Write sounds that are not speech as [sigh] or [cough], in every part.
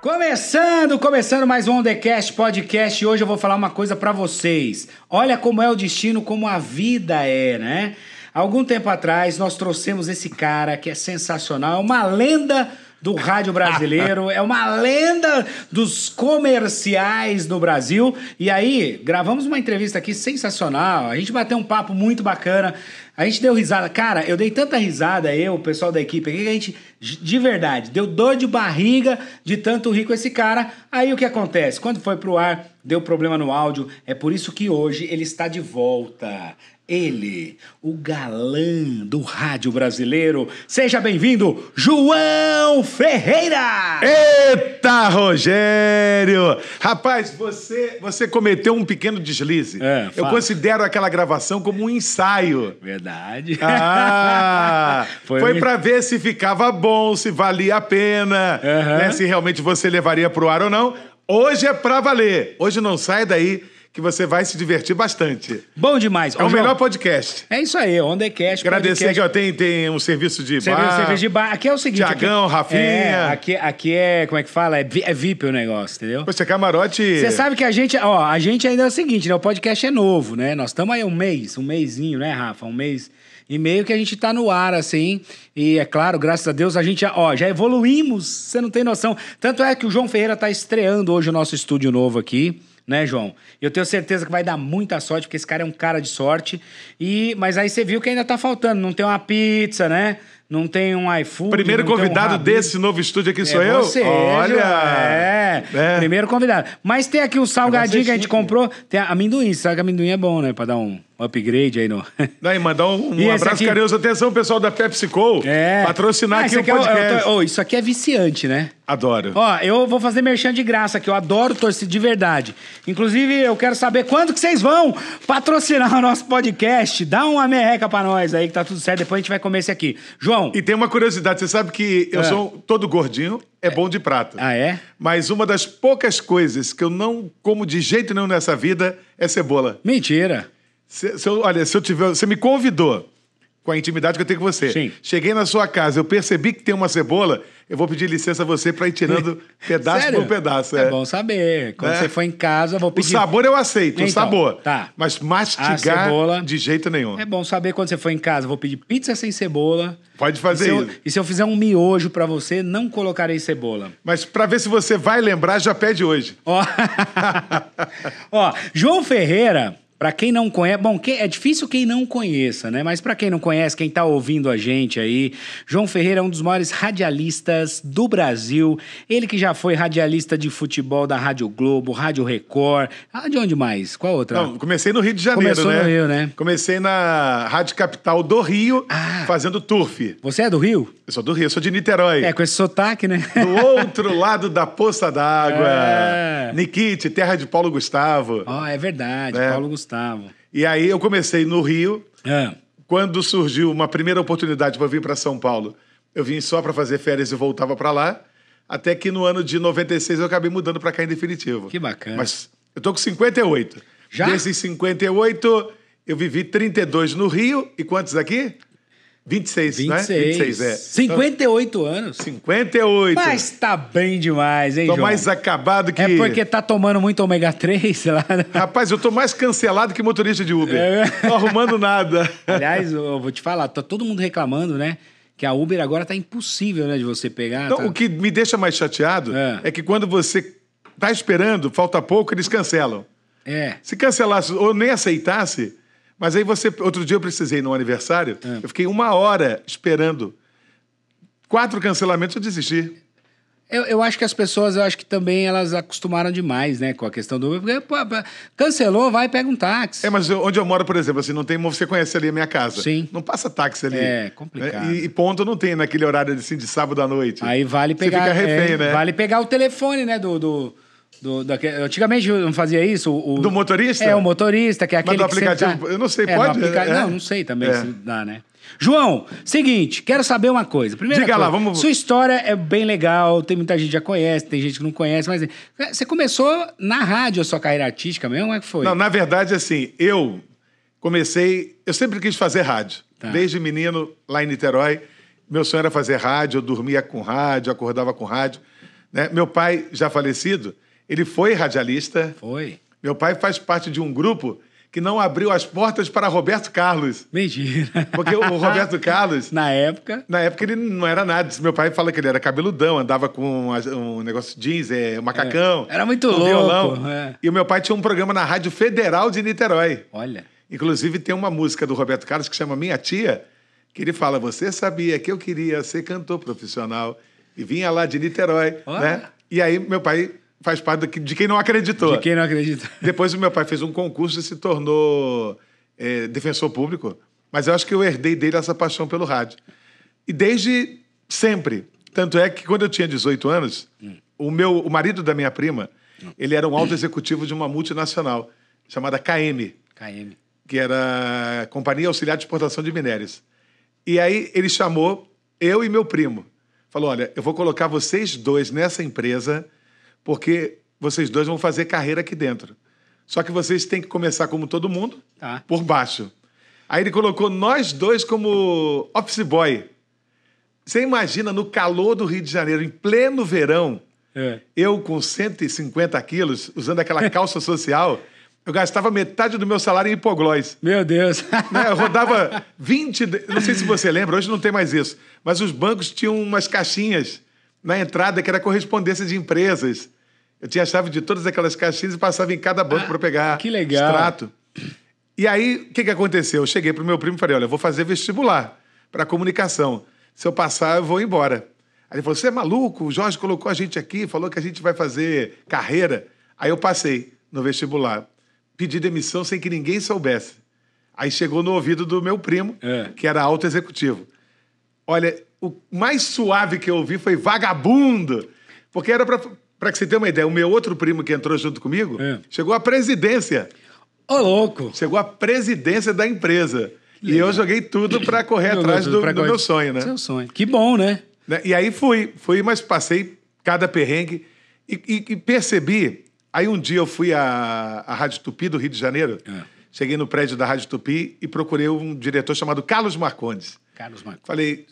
Começando, começando mais um On The Cast Podcast. Hoje eu vou falar uma coisa pra vocês. Olha como é o destino, como a vida é, né? Algum tempo atrás nós trouxemos esse cara que é sensacional, uma lenda do rádio brasileiro, é uma lenda dos comerciais no Brasil. E aí, gravamos uma entrevista aqui sensacional. A gente bateu um papo muito bacana. A gente deu risada. Cara, eu dei tanta risada, eu, o pessoal da equipe que a gente, de verdade, deu dor de barriga de tanto rir com esse cara. Aí o que acontece? Quando foi pro ar, deu problema no áudio. É por isso que hoje ele está de volta. Ele, o galã do rádio brasileiro. Seja bem-vindo, João Ferreira! Eita, Rogério! Rapaz, você, você cometeu um pequeno deslize. É, Eu considero aquela gravação como um ensaio. Verdade. Ah, [laughs] Foi foi pra ver se ficava bom, se valia a pena, Aham. né, se realmente você levaria pro ar ou não. Hoje é pra valer. Hoje não sai daí que você vai se divertir bastante. Bom demais. É Ô, o João, melhor podcast. É isso aí, On The Cast. Agradecer podcast. que ó, tem, tem um serviço de Cerveja, bar. cerveja de bar. Aqui é o seguinte. Tiagão, aqui, Rafinha. É, aqui, aqui é, como é que fala? É, vi- é VIP o negócio, entendeu? Poxa, camarote... Você sabe que a gente, ó, a gente ainda é o seguinte, né? O podcast é novo, né? Nós estamos aí um mês, um mêsinho, né, Rafa? Um mês e meio que a gente tá no ar, assim. E é claro, graças a Deus, a gente já, ó, já evoluímos, você não tem noção. Tanto é que o João Ferreira tá estreando hoje o nosso estúdio novo aqui. Né, João? Eu tenho certeza que vai dar muita sorte, porque esse cara é um cara de sorte. E Mas aí você viu que ainda tá faltando. Não tem uma pizza, né? Não tem um iFood. Primeiro um convidado Habib. desse novo estúdio aqui sou é eu? Você, Olha! É. É. Primeiro convidado. Mas tem aqui um salgadinho que a gente comprou. Tem amendoim. Sabe que amendoim é bom, né? Pra dar um upgrade aí no. [laughs] Daí, mandar um, um abraço aqui? carinhoso. Atenção, pessoal da PepsiCo. É. Patrocinar Ah, aqui o é- podcast. tô- ô, isso aqui é viciante, né? Adoro. Ó, eu vou fazer merchan de graça, que eu adoro torcida de verdade. Inclusive, eu quero saber quando que vocês vão patrocinar o nosso podcast. Dá uma merreca pra nós aí, que tá tudo certo. Depois a gente vai comer esse aqui. João. E tem uma curiosidade. Você sabe que eu É. sou todo gordinho, é bom de prata. Ah, é? Mas uma das poucas coisas que eu não como de jeito nenhum nessa vida é cebola. Mentira. Se, se eu- olha, se eu tiver. Você me convidou com a intimidade que eu tenho com você. Sim. Cheguei na sua casa, eu percebi que tem uma cebola, eu vou pedir licença a você para ir tirando [laughs] pedaço Sério? por pedaço. É. bom saber. Quando É. você for em casa, eu vou O pedir. sabor eu aceito, o Então, sabor. tá. Mas mastigar cebola- de jeito nenhum. É bom saber quando você for em casa, eu vou pedir pizza sem cebola. Pode fazer e se eu, isso. E se eu fizer um miojo pra você, não colocarei cebola. Mas para ver se você vai lembrar, já pede hoje. Ó, [laughs] Ó João Ferreira, pra quem não conhece, bom, que- é difícil quem não conheça, né? Mas pra quem não conhece, quem tá ouvindo a gente aí, João Ferreira é um dos maiores radialistas do Brasil. Ele que já foi radialista de futebol da Rádio Globo, Rádio Record. Ah, de onde mais? Qual outra? Não, comecei no Rio de Janeiro, Começou né? no Rio, né? Comecei na Rádio Capital do Rio, Ah. fazendo turf. Você é do Rio? Eu sou do Rio, sou de Niterói. É, com esse sotaque, né? Do outro lado da poça d'água. [laughs] É. Nikite, terra de Paulo Gustavo. Ó, é verdade, É. Paulo Gustavo. E aí eu comecei no Rio. Ah, Quando surgiu uma primeira oportunidade para vir para São Paulo, eu vim só para fazer férias e voltava para lá. Até que no ano de 96 eu acabei mudando para cá em definitivo. Que bacana. Mas eu tô com 58. Já? Desses 58, eu vivi 32 no Rio. E quantos aqui? 26, 26. né? 26, é. 58 anos. Então, 58. Mas tá bem demais, hein, Tô João? mais acabado que... É porque tá tomando muito ômega 3, sei lá. né? Rapaz, eu tô mais cancelado que motorista de Uber. É. Tô arrumando nada. Aliás, eu vou te falar, tá todo mundo reclamando, né? Que a Uber agora tá impossível, né, de você pegar. Então, tá- o que me deixa mais chateado É. é. que quando você tá esperando, falta pouco, eles cancelam. É. Se cancelasse ou nem aceitasse, mas aí você. Outro dia eu precisei num aniversário, É. eu fiquei uma hora esperando. Quatro cancelamentos eu desisti. Eu, eu acho que as pessoas, eu acho que também elas acostumaram demais, né, com a questão do cancelou, vai e pega um táxi. É, mas eu- onde eu moro, por exemplo, assim, não tem. Você conhece ali a minha casa. Sim. Não passa táxi ali. É, complicado. E, e ponto não tem naquele horário assim, de sábado à noite. Aí vale Você pegar. fica refém, é, né? Vale pegar o telefone, né, do. do... Do, Antigamente não fazia isso. O, Do motorista? É, o motorista, que é Mas aquele do que sempre aplicativo, tá- eu não sei, É, pode? aplica- É. Não, não sei também É. se dá, né? João, seguinte, quero saber uma coisa. Primeira Diga coisa, lá, vamos- Sua história é bem legal, tem muita gente que já conhece, tem gente que não conhece, mas você começou na rádio a sua carreira artística mesmo? Como é que foi? Não, na verdade, assim, eu comecei. Eu sempre quis fazer rádio. Tá. Desde menino, lá em Niterói. Meu sonho era fazer rádio, eu dormia com rádio, acordava com rádio. né? Meu pai, já falecido, ele foi radialista. Foi. Meu pai faz parte de um grupo que não abriu as portas para Roberto Carlos. Mentira. Porque o Roberto [laughs] Carlos, Na época. na época, ele não era nada. Meu pai fala que ele era cabeludão, andava com um negócio de jeans, é, um macacão. É, era muito louco, violão. é. E o meu pai tinha um programa na Rádio Federal de Niterói. Olha. Inclusive, tem uma música do Roberto Carlos que chama Minha Tia, que ele fala: Você sabia que eu queria ser cantor profissional e vinha lá de Niterói, Olha. né? E aí, meu pai faz parte de quem não acreditou. De quem não acredita. [laughs] Depois, o meu pai fez um concurso e se tornou é, defensor público. Mas eu acho que eu herdei dele essa paixão pelo rádio. E desde sempre. Tanto é que quando eu tinha 18 anos, o meu o marido da minha prima, ele era um alto executivo de uma multinacional chamada KM KM. que era Companhia Auxiliar de Exportação de Minérios. E aí ele chamou eu e meu primo. Falou: olha, eu vou colocar vocês dois nessa empresa, porque vocês dois vão fazer carreira aqui dentro. Só que vocês têm que começar como todo mundo, Tá. por baixo. Aí ele colocou nós dois como office boy. Você imagina no calor do Rio de Janeiro, em pleno verão, É. eu com 150 quilos, usando aquela calça [laughs] social, eu gastava metade do meu salário em hipoglós. Meu Deus. né? Eu rodava 20. de- Não sei se você lembra, hoje não tem mais isso. Mas os bancos tinham umas caixinhas na entrada que era correspondência de empresas. Eu tinha a chave de todas aquelas caixinhas e passava em cada banco para pegar Ah, que legal. extrato. E aí, o que, que aconteceu? Eu cheguei para o meu primo e falei: olha, eu vou fazer vestibular para comunicação. Se eu passar, eu vou embora. Aí ele falou: você é maluco? O Jorge colocou a gente aqui, falou que a gente vai fazer carreira. Aí eu passei no vestibular. Pedi demissão sem que ninguém soubesse. Aí chegou no ouvido do meu primo, É. que era alto executivo. Olha, o mais suave que eu ouvi foi vagabundo. Porque era para que você tenha uma ideia, o meu outro primo que entrou junto comigo É. chegou à presidência. Ô, louco. Chegou à presidência da empresa. E eu joguei tudo para correr atrás do, do meu sonho, né? Seu sonho. Que bom, né? Né? E aí fui, fui, mas passei cada perrengue e, e- e percebi. Aí um dia eu fui à, à Rádio Tupi do Rio de Janeiro, É. cheguei no prédio da Rádio Tupi e procurei um diretor chamado Carlos Marcondes. Carlos Marcos. Falei,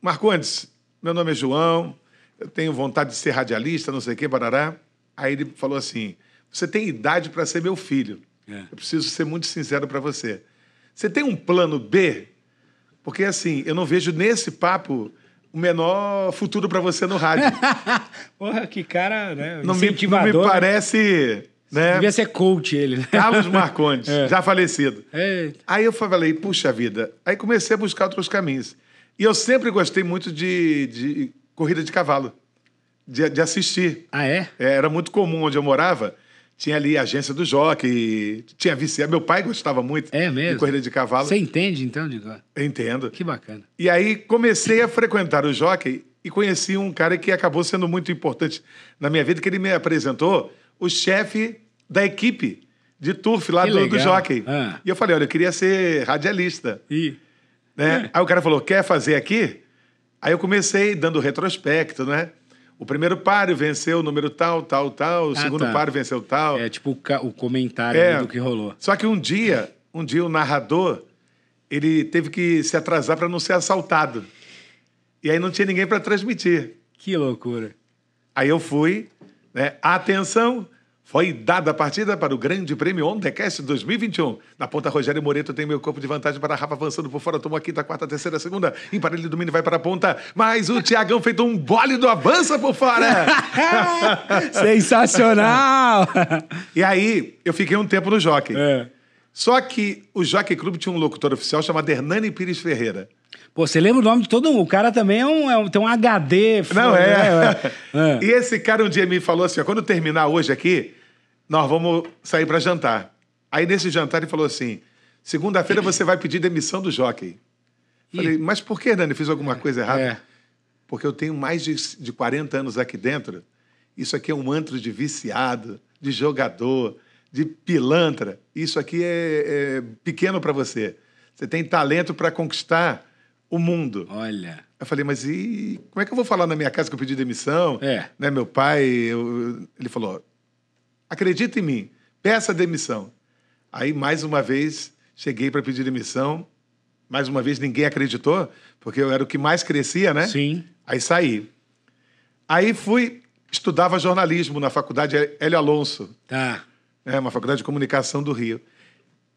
Marcondes, meu nome é João, eu tenho vontade de ser radialista, não sei o quê, barará. Aí ele falou assim: você tem idade para ser meu filho. É. Eu preciso ser muito sincero para você. Você tem um plano B? Porque assim, eu não vejo nesse papo o menor futuro para você no rádio. [laughs] Porra, que cara, né? não, me, não me né? parece. Né? Devia ser coach ele, né? Carlos [laughs] Marcondes, É. já falecido. Eita. Aí eu falei, puxa vida. Aí comecei a buscar outros caminhos. E eu sempre gostei muito de, de corrida de cavalo, de, de assistir. Ah, é? É, Era muito comum onde eu morava. Tinha ali a agência do jockey, tinha viciado. Meu pai gostava muito É mesmo? de corrida de cavalo. Você entende, então, Eu Entendo. Que bacana. E aí comecei a frequentar o jockey e conheci um cara que acabou sendo muito importante na minha vida, que ele me apresentou o chefe da equipe de turf lá do, do jockey. Ah. E eu falei, olha, eu queria ser radialista. E... Né? Aí o cara falou, quer fazer aqui? Aí eu comecei dando retrospecto, né? O primeiro páreo venceu o número tal, tal, tal. O Ah, segundo tá. páreo venceu tal. É tipo o, comentário É. do que rolou. Só que um dia, um dia o narrador, ele teve que se atrasar para não ser assaltado. E aí não tinha ninguém para transmitir. Que loucura. Aí eu fui, né? Atenção, foi dada a partida para o Grande Prêmio Ondecast 2021. Na ponta, Rogério Moreto tem meio corpo de vantagem para a Rafa avançando por fora. Tomou a quinta, quarta, terceira, segunda. Emparelho do domínio vai para a ponta. Mas o Tiagão feito um bólido avança por fora. [laughs] Sensacional! e aí eu fiquei um tempo no Jockey. É. Só que o Jockey Clube tinha um locutor oficial chamado Hernani Pires Ferreira. Pô, você lembra o nome de todo mundo. O cara também é um, é um- tem um HD. Não, né? é. É. [laughs] E esse cara um dia me falou assim: ó, quando terminar hoje aqui, nós vamos sair para jantar. Aí nesse jantar ele falou assim: segunda-feira você vai pedir demissão do jockey. Falei, mas por que, Dani? Fiz alguma coisa errada? É. Porque eu tenho mais de, de 40 anos aqui dentro. Isso aqui é um antro de viciado, de jogador, de pilantra. Isso aqui é, é pequeno para você. Você tem talento para conquistar o mundo. Olha. Eu falei, mas e como é que eu vou falar na minha casa que eu pedi demissão? É. Né, meu pai, eu- ele falou, acredita em mim, peça demissão. Aí, mais uma vez, cheguei para pedir demissão. Mais uma vez, ninguém acreditou, porque eu era o que mais crescia, né? Sim. Aí saí. Aí fui, estudava jornalismo na faculdade Hélio Alonso, Tá. né, uma faculdade de comunicação do Rio.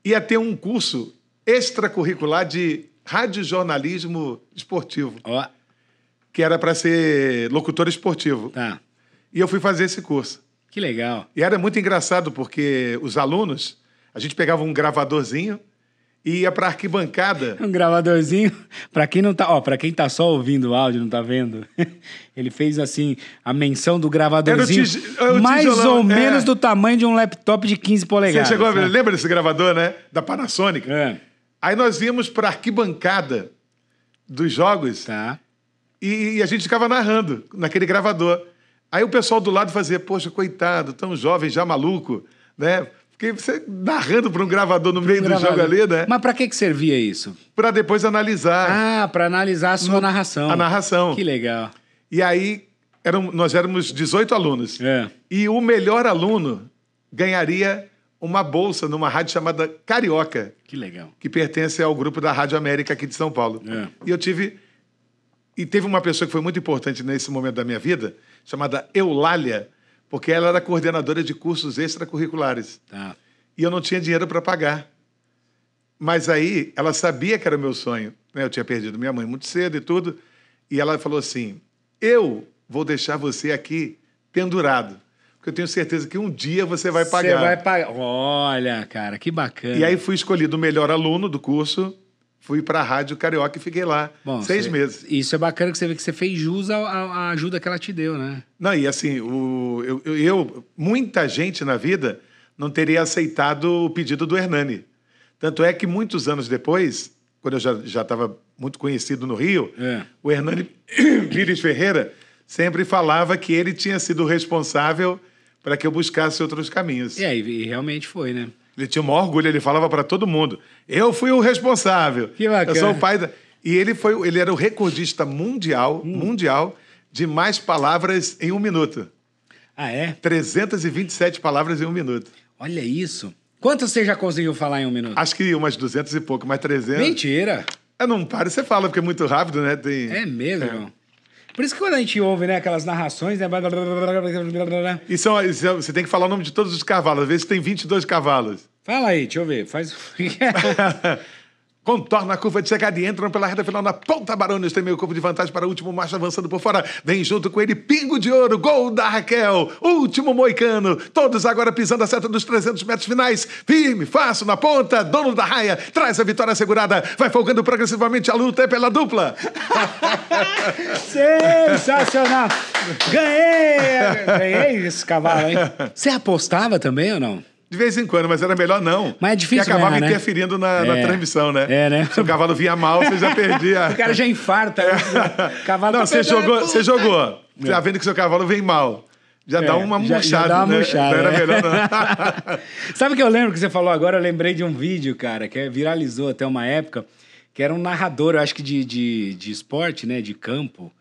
Ia ter um curso extracurricular de radiojornalismo esportivo, Ó, que era para ser locutor esportivo. tá. E eu fui fazer esse curso. Que legal. E era muito engraçado porque os alunos, a gente pegava um gravadorzinho e ia para arquibancada. [laughs] Um gravadorzinho, pra quem não tá, ó, para quem tá só ouvindo o áudio, não tá vendo. [laughs] Ele fez assim a menção do gravadorzinho, tij- o mais tijolão, ou menos é. do tamanho de um laptop de 15 Você polegadas. chegou a né? lembra desse gravador, né? Da Panasonic? É. Aí nós íamos para arquibancada dos jogos Tá. e, e a gente ficava narrando naquele gravador. Aí o pessoal do lado fazia, poxa, coitado, tão jovem, já maluco, né? Porque você narrando para um gravador no meio do Gravador. jogo ali, né? Mas pra que que servia isso? Para depois analisar Ah, pra analisar a sua narração. a narração. Que legal. E aí eram, nós éramos 18 alunos. É. E o melhor aluno ganharia uma bolsa numa rádio chamada Carioca, Que legal. que pertence ao grupo da Rádio América aqui de São Paulo. É. E eu tive. E teve uma pessoa que foi muito importante nesse momento da minha vida, chamada Eulália, porque ela era coordenadora de cursos extracurriculares. Tá. E eu não tinha dinheiro para pagar. Mas aí ela sabia que era o meu sonho. né? Eu tinha perdido minha mãe muito cedo e tudo. E ela falou assim: Eu vou deixar você aqui pendurado. Porque eu tenho certeza que um dia você vai pagar. Você vai pagar. Olha, cara, que bacana. E aí fui escolhido o melhor aluno do curso, fui para a Rádio Carioca e fiquei lá Bom, seis você- meses. Isso é bacana que você vê que você fez jus à- ajuda que ela te deu, né? Não, e assim, o, eu, eu- muita gente na vida não teria aceitado o pedido do Hernani. Tanto é que muitos anos depois, quando eu já estava muito conhecido no Rio, É. o Hernani [coughs] Pires Ferreira sempre falava que ele tinha sido o responsável para que eu buscasse outros caminhos. E aí, e realmente foi, né? Ele tinha o maior orgulho, ele falava para todo mundo: eu fui o responsável. Que bacana. Eu sou o pai da. E ele, foi, ele era o recordista mundial, Hum. mundial, de mais palavras em um minuto. Ah, é? 327 palavras em um minuto. Olha isso. Quantas você já conseguiu falar em um minuto? Acho que umas 200 e pouco, mas 300. Mentira. Eu não paro, você fala, porque é muito rápido, né? Tem... É mesmo, irmão. Por isso que quando a gente ouve, né, aquelas narrações, né? E são, você tem que falar o nome de todos os cavalos. Às vezes tem 22 cavalos. Fala aí, deixa eu ver. Faz. [laughs] Contorna a curva de chegada e entram pela reta final na ponta Barões. Tem meio corpo de vantagem para o último macho avançando por fora. Vem junto com ele, pingo de ouro, gol da Raquel. Último moicano. Todos agora pisando a seta dos 300 metros finais. Firme, fácil na ponta. Dono da raia. Traz a vitória assegurada. Vai folgando progressivamente a luta é pela dupla. [laughs] Sensacional! Ganhei! Ganhei esse cavalo, hein? Você apostava também ou não? De vez em quando, mas era melhor não. Mas é difícil E acabava ganhar, né? interferindo na, na É. transmissão, né? É, né? Se o cavalo vinha mal, você já perdia. [laughs] O cara já infarta. né? Cavalo Não, tá você jogou, você jogou. Você tá vendo que seu cavalo vem mal. Já É, dá uma já- murchada, já dá uma né? murchada, Não era é. melhor não. [laughs] Sabe o que eu lembro que você falou agora? Eu lembrei de um vídeo, cara, que viralizou até uma época, que era um narrador, eu acho que de, de, de esporte, né? De campo,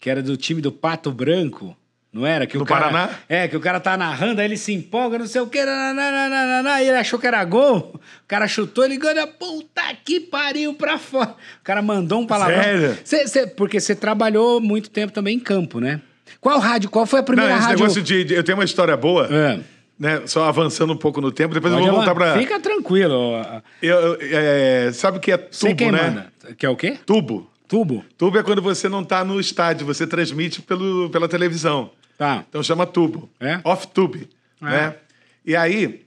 que era do time do Pato Branco. Não era? Que o No cara, Paraná? É, que o cara tá narrando, aí ele se empolga, não sei o nananana, e ele achou que era gol. O cara chutou, ele ganha, puta que pariu pra fora. O cara mandou um palavrão. Sério? Cê- cê- porque você trabalhou muito tempo também em campo, né? Qual rádio? Qual foi a Não, primeira esse rádio? negócio de, de- Eu tenho uma história boa, É. né? Só avançando um pouco no tempo, depois Pode eu vou voltar pra. Fica tranquilo. Eu, eu- é, sabe o que é tubo, quem né? manda? Que é o quê? Tubo. Tubo. Tubo é quando você não tá no estádio, você transmite pelo, pela televisão. Tá. Então chama tubo. É? Off-tube. Ah. Né? E aí,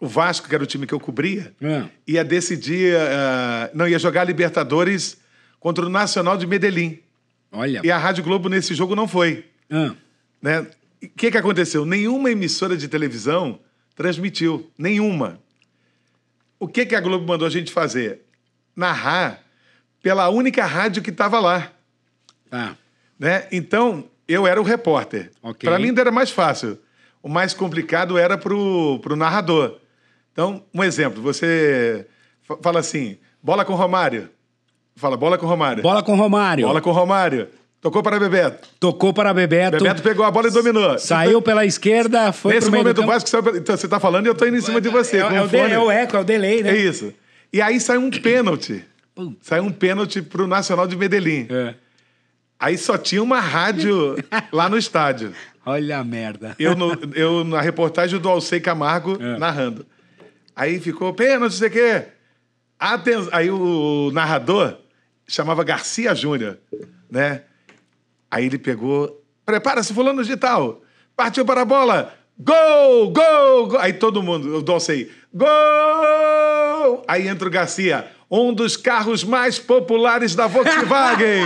o Vasco, que era o time que eu cobria, É. ia decidir. ah, não, ia jogar Libertadores contra o Nacional de Medellín. Olha. E a Rádio Globo nesse jogo não foi. Ah, Né? O que, que aconteceu? Nenhuma emissora de televisão transmitiu. Nenhuma. O que, que a Globo mandou a gente fazer? Narrar pela única rádio que estava lá. tá. Né? Então, eu era o repórter. Ok. Para mim ainda era mais fácil. O mais complicado era para o narrador. Então, um exemplo, você fa- fala assim, bola com Romário. Fala, bola com Romário. Bola com Romário. Bola com Romário. Tocou para Bebeto. Tocou para Bebeto. Bebeto pegou a bola e dominou. Saiu pela esquerda, foi Nesse momento o. Vasco saiu. Então você está falando e eu estou indo em cima de você. É, é o de- é o eco, é o delay, né? É isso. E aí saiu um pênalti. Saiu um pênalti pro Nacional de Medellín. É. Aí só tinha uma rádio [laughs] lá no estádio. Olha a merda. Eu, no- eu na reportagem do Alcei Camargo É. narrando. Aí ficou pênalti, não sei o quê. Aten- Aí o narrador chamava Garcia Júnior, né? Aí ele pegou, prepara-se, fulano de tal. Partiu para a bola. Gol, gol, gol. Aí todo mundo, o Dolcei, gol! Aí entra o Garcia, um dos carros mais populares da Volkswagen.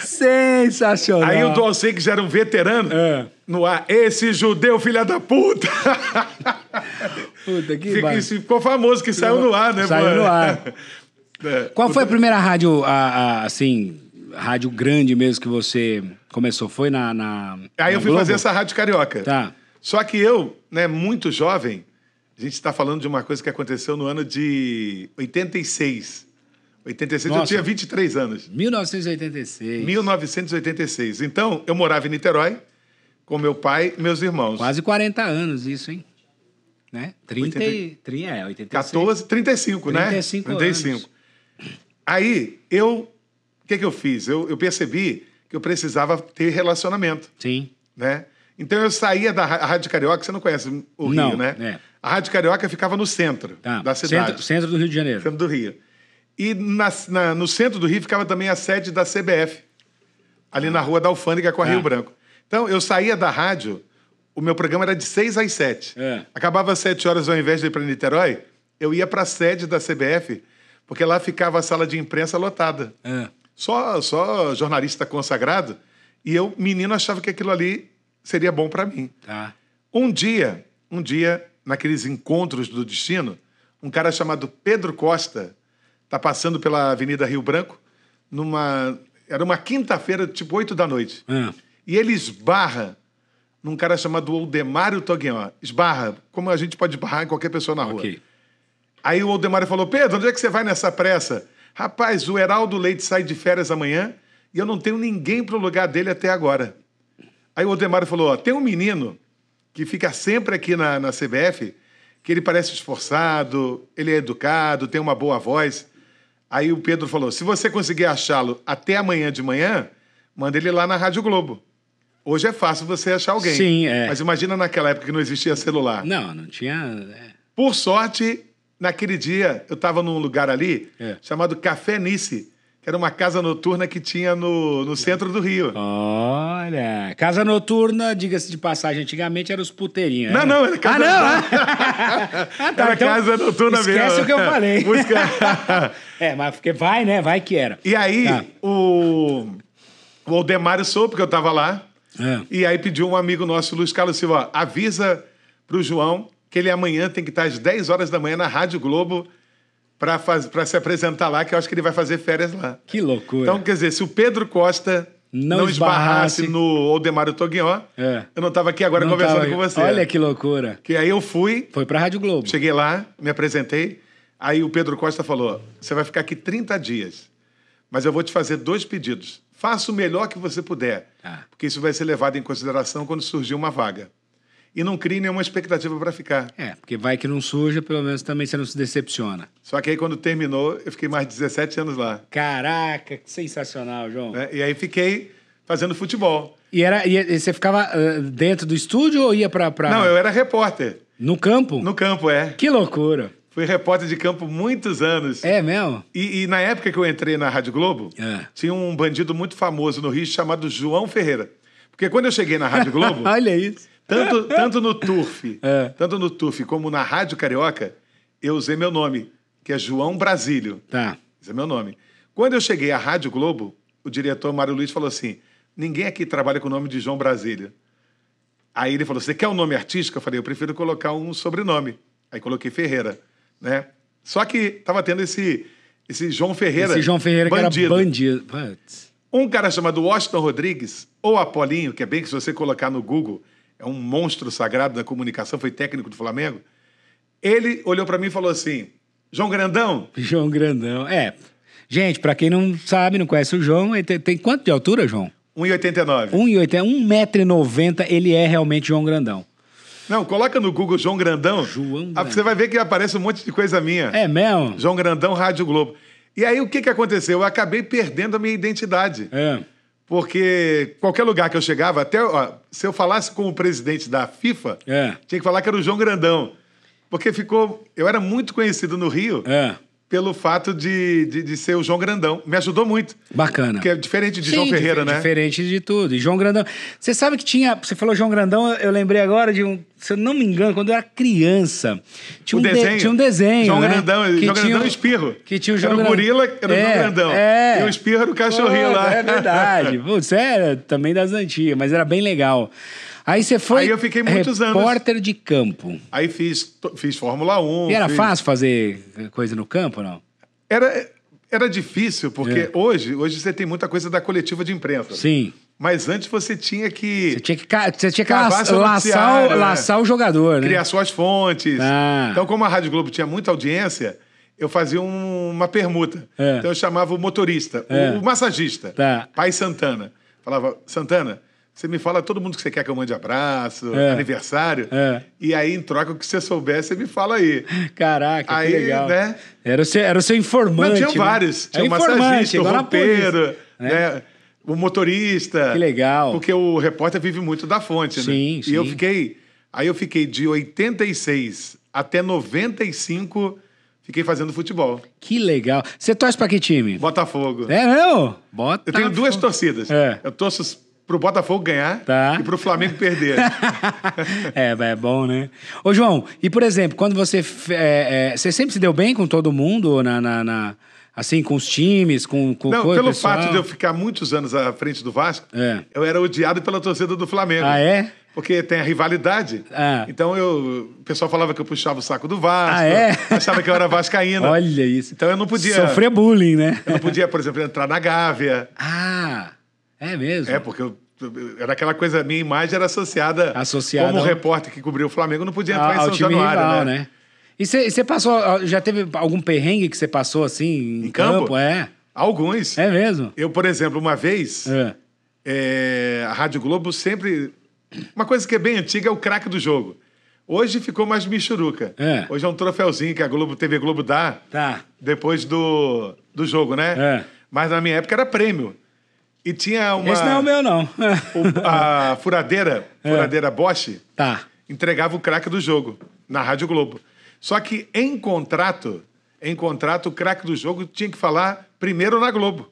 Sensacional. Aí o que já era um veterano, É. no ar, esse judeu filha da puta. Puta, que Fica- ficou famoso, que saiu no ar, né? Saiu pô? no ar. [laughs] É. Qual foi a primeira rádio, a- a- assim, rádio grande mesmo que você começou? Foi na. na Aí na eu fui Globo? fazer essa rádio carioca. Tá. Só que eu, né, muito jovem, a gente está falando de uma coisa que aconteceu no ano de 86. 86, eu Nossa. tinha 23 anos. 1986. 1986. Então, eu morava em Niterói com meu pai e meus irmãos. Quase 40 anos, isso, hein? Né? 30, e- 80 30 é, 86. 14, 35, né? 35 anos. Aí, eu... O que, que eu fiz? Eu, eu percebi que eu precisava ter relacionamento. Sim. né? Então eu saía da Rádio Carioca, você não conhece o Rio, Não, né? é. A Rádio Carioca ficava no centro Tá. da cidade, Centro, centro do Rio de Janeiro. centro do Rio. E na- na- no centro do Rio ficava também a sede da CBF, ali na rua da Alfândega com a Tá. Rio Branco. Então eu saía da rádio, o meu programa era de 6 às 7. É. Acabava às 7 horas, ao invés de ir para Niterói, eu ia para a sede da CBF, porque lá ficava a sala de imprensa lotada É. só, só jornalista consagrado, e eu, menino, achava que aquilo ali seria bom para mim. Tá. Um dia, um dia, naqueles encontros do destino, um cara chamado Pedro Costa tá passando pela Avenida Rio Branco, numa. Era uma quinta-feira, tipo 8 da noite. Ah, E ele esbarra num cara chamado Oldemário Toguian. Esbarra, como a gente pode esbarrar em qualquer pessoa na rua. ok. Aí o Oldemário falou: Pedro, onde é que você vai nessa pressa? Rapaz, o Heraldo Leite sai de férias amanhã e eu não tenho ninguém para o lugar dele até agora. Aí o Oldemário falou: ó, tem um menino que fica sempre aqui na, na CBF, que ele parece esforçado, ele é educado, tem uma boa voz. Aí o Pedro falou: se você conseguir achá-lo até amanhã de manhã, manda ele lá na Rádio Globo. Hoje é fácil você achar alguém. Sim, é. Mas imagina naquela época que não existia celular. Não, não tinha. é. Por sorte, naquele dia, eu estava num lugar ali É. chamado Café Nice, que era uma casa noturna que tinha no, no centro do Rio. Olha, casa noturna, diga-se de passagem, antigamente era os puteirinhos. Não, né? não, era casa Ah, não? [laughs] ah, tá, Era então casa noturna mesmo. Esquece o que eu falei. [laughs] Música- [laughs] é, mas porque vai, né? Vai que era. E aí, Tá. o, o Aldemário soube que eu estava lá, É. e aí pediu um amigo nosso, Luiz Carlos Silva, avisa pro João que ele amanhã tem que estar às 10 horas da manhã na Rádio Globo para se apresentar lá, que eu acho que ele vai fazer férias lá. Que loucura. Então, quer dizer, se o Pedro Costa Não não, esbarrasse esbarrasse no Oldemário Toguion, É. eu não estava aqui agora Não conversando tava- com você. Olha que loucura. Que aí eu fui, Foi pra Rádio Globo. cheguei lá, me apresentei, aí o Pedro Costa falou, você vai ficar aqui 30 dias, mas eu vou te fazer dois pedidos. Faça o melhor que você puder, Tá. porque isso vai ser levado em consideração quando surgir uma vaga. E não crie nenhuma expectativa para ficar. É, porque vai que não suja, pelo menos também você não se decepciona. Só que aí quando terminou, eu fiquei mais de 17 anos lá. Caraca, que sensacional, João. né? E aí fiquei fazendo futebol. E, era, e você ficava ah, dentro do estúdio ou ia pra. pra... Não, eu era repórter. No campo? No campo, é. Que loucura. Fui repórter de campo muitos anos. É mesmo? E, e na época que eu entrei na Rádio Globo, É. tinha um bandido muito famoso no Rio chamado João Ferreira. Porque quando eu cheguei na Rádio Globo, [laughs] Olha isso. Tanto, [laughs] tanto no Turf, É. tanto no Turf como na Rádio Carioca, eu usei meu nome, que é João Brasílio. Tá. Esse é meu nome. Quando eu cheguei à Rádio Globo, o diretor Mário Luiz falou assim: ninguém aqui trabalha com o nome de João Brasília. Aí ele falou: você quer um nome artístico? Eu falei: eu prefiro colocar um sobrenome. Aí coloquei Ferreira, né? Só que estava tendo esse, esse João Ferreira. Esse João Ferreira bandido. que era bandido. Putz. Um cara chamado Washington Rodrigues, ou Apolinho, que é bem que se você colocar no Google, é um monstro sagrado da comunicação, foi técnico do Flamengo. Ele olhou para mim e falou assim: João Grandão, [laughs] João Grandão. É. Gente, pra quem não sabe, não conhece o João, ele tem, tem quanto de altura, João? 1,89. 1,80, 1,90m, ele é realmente João Grandão. Não, coloca no Google João Grandão. João Ah, Grandão. Você vai ver que aparece um monte de coisa minha. É mesmo? João Grandão, Rádio Globo. E aí o que, que aconteceu? Eu acabei perdendo a minha identidade. É. Porque qualquer lugar que eu chegava, até ó, se eu falasse com o presidente da FIFA, É. tinha que falar que era o João Grandão. Porque ficou. Eu era muito conhecido no Rio É. pelo fato de, de, de ser o João Grandão. Me ajudou muito. Bacana. Porque é diferente de Sim, João Ferreira, né? Diferente de tudo. E João Grandão. Você sabe que tinha. Você falou João Grandão, eu lembrei agora de um. Se eu não me engano, quando eu era criança. Tinha O um, de- desenho. tinha um desenho. João né? Grandão, Que João Grandão o- e Espirro. Que tinha o Era João o Grandão. gorila, era o João Grandão. É. E o Espirro era o cachorrinho Pô, lá. É verdade. [laughs] Putz, é também das antigas, mas era bem legal. Aí você foi Aí eu fiquei muitos anos. repórter de campo. Aí fiz, fiz Fórmula 1. E era fiz- fácil fazer coisa no campo, não? Era, era difícil, porque É. hoje, hoje você tem muita coisa da coletiva de imprensa. Sim. Mas antes você tinha que Você tinha que, você tinha que laçar, laçar, o, né? laçar o jogador, né? criar suas fontes. Ah. Então, como a Rádio Globo tinha muita audiência, eu fazia um- uma permuta. É. Então eu chamava o motorista, o- É. o, massagista, Tá. pai Santana. Falava, Santana, você me fala todo mundo que você quer que eu mande abraço, É. aniversário. É. E aí, em troca, o que você souber, você me fala aí. [laughs] Caraca, Aí, que legal. né? Era, o seu, era o seu informante. Não, tinha né? vários. Tinha Era o massagista, o roupeiro, polícia, né? o motorista. Que legal. Porque o repórter vive muito da fonte, Sim, né? sim. E eu fiquei... Aí eu fiquei de 86 até 95, fiquei fazendo futebol. Que legal. Você torce pra que time? Botafogo. É mesmo? Bota. Eu tenho duas torcidas. É. Eu torço pro Botafogo ganhar Tá. e pro Flamengo perder. [laughs] é, é bom, né? Ô, João, e por exemplo, quando você. é, é, você sempre se deu bem com todo mundo? Na, na- na- assim, com os times, com, com Não, coisa, pelo pessoal? fato de eu ficar muitos anos à frente do Vasco, É. eu era odiado pela torcida do Flamengo. Ah, é? Porque tem a rivalidade. Ah. Então eu, o pessoal falava que eu puxava o saco do Vasco. Ah, é? [laughs] Achava que eu era vascaíno. Olha isso. Então eu não podia. Sofrer bullying, né? Eu não podia, por exemplo, entrar na Gávea. Ah, é mesmo? É, porque eu, era aquela coisa, minha imagem era associada, Associada como ao- repórter que cobriu o Flamengo, não podia entrar ao, em São Januário, rival, né? né? E você você passou, já teve algum perrengue que você passou assim em, Em campo? campo? É. Alguns. É mesmo? Eu, por exemplo, uma vez, É. é, a Rádio Globo sempre. Uma coisa que é bem antiga é o craque do jogo. Hoje ficou mais michuruca. É. Hoje é um troféuzinho que a Globo, TV Globo dá Tá. depois do, do jogo, né? É. Mas na minha época era prêmio. E tinha uma. Esse não é o meu, não. [laughs] o- a furadeira, É. furadeira Bosch, tá. entregava o craque do jogo na Rádio Globo. Só que em contrato, em contrato, o craque do jogo tinha que falar primeiro na Globo.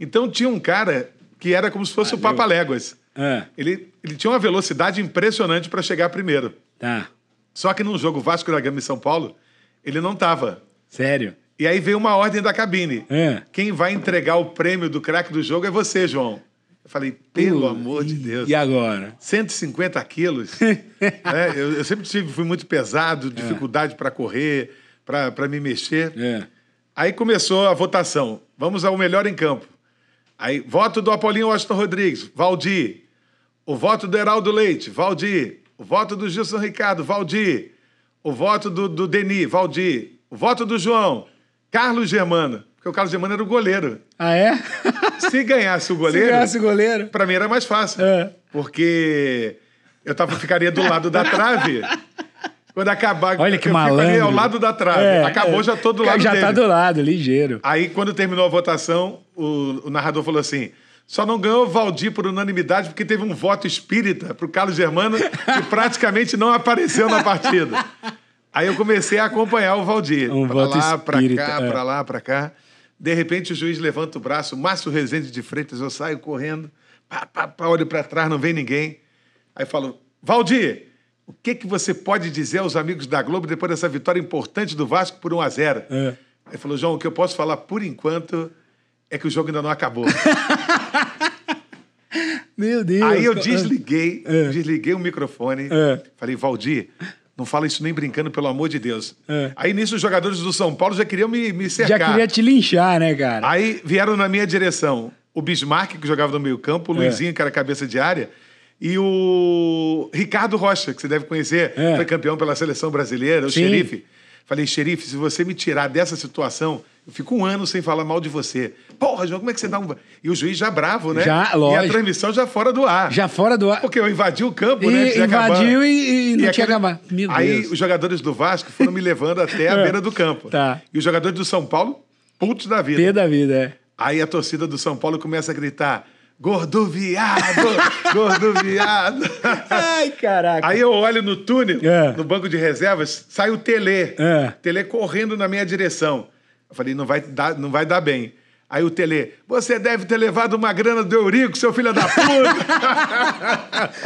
Então tinha um cara que era como se fosse o Valeu. Papaléguas. É. Ele, ele tinha uma velocidade impressionante para chegar primeiro. Tá. Só que num jogo Vasco da Gama em São Paulo, ele não estava. Sério. E aí veio uma ordem da cabine. É. Quem vai entregar o prêmio do craque do jogo é você, João. Eu falei, pelo amor de Deus. E agora? 150 quilos. né? [laughs] eu, eu sempre tive, fui muito pesado, dificuldade para correr, para me mexer. É. Aí começou a votação. Vamos ao melhor em campo. Aí, voto do Apolinho Washington Rodrigues, Valdir. O voto do Heraldo Leite, Valdir. O voto do Gilson Ricardo, Valdir. O voto do, do Denis, Valdir. O voto do João, Carlos Germano. Porque o Carlos Germano era o goleiro. Ah, é? [laughs] Se ganhasse o Se goleiro, ganhasse o goleiro. para mim era mais fácil. É. Porque eu tava, ficaria do lado da trave. Quando acabar, Olha que eu malandro. ao lado da trave. É, Acabou, é. já tô do lado Já dele. tá do lado, ligeiro. Aí, quando terminou a votação, o, o narrador falou assim: só não ganhou o Valdir por unanimidade porque teve um voto espírita pro Carlos Germano que praticamente não apareceu na partida. Aí eu comecei a acompanhar o Valdir. Um pra lá, pra espírita, cá, é. pra lá, pra cá. De repente o juiz levanta o braço, Márcio Rezende de Freitas, eu saio correndo, pá, pá, pá, olho pra trás, não vem ninguém. Aí falo, Valdir, o que, que você pode dizer aos amigos da Globo depois dessa vitória importante do Vasco por 1 a 0 É. Aí falou, João, o que eu posso falar por enquanto é que o jogo ainda não acabou. [laughs] Meu Deus. Aí eu desliguei, É. desliguei o microfone. É. Falei, Valdir, não fala isso nem brincando, pelo amor de Deus. É. Aí nisso os jogadores do São Paulo já queriam me, me cercar. Já queria te linchar, né, cara? Aí vieram na minha direção o Bismarck, que jogava no meio campo, o É. Luizinho, que era cabeça de área, e o Ricardo Rocha, que você deve conhecer, É. foi campeão pela seleção brasileira, o Sim. xerife. Falei, xerife, se você me tirar dessa situação, eu fico um ano sem falar mal de você. Porra, João, como é que você dá um. E o juiz já bravo, né? Já, E lógico. a transmissão já fora do ar. Já fora do ar. Porque eu invadi o campo, E né? Invadiu e- e não tinha aquele-. Meu Aí Deus. os jogadores do Vasco foram me levando até a [laughs] É. beira do campo. Tá. E os jogadores do São Paulo, putos da vida. Pé da vida, é. Aí a torcida do São Paulo começa a gritar: gordo viado, gordo viado. Ai, caraca. Aí eu olho no túnel, É. no banco de reservas, sai o Tele. É. Tele correndo na minha direção. Eu falei, não vai dar, não vai dar bem. Aí o Tele, você deve ter levado uma grana do Eurico, seu filho da puta.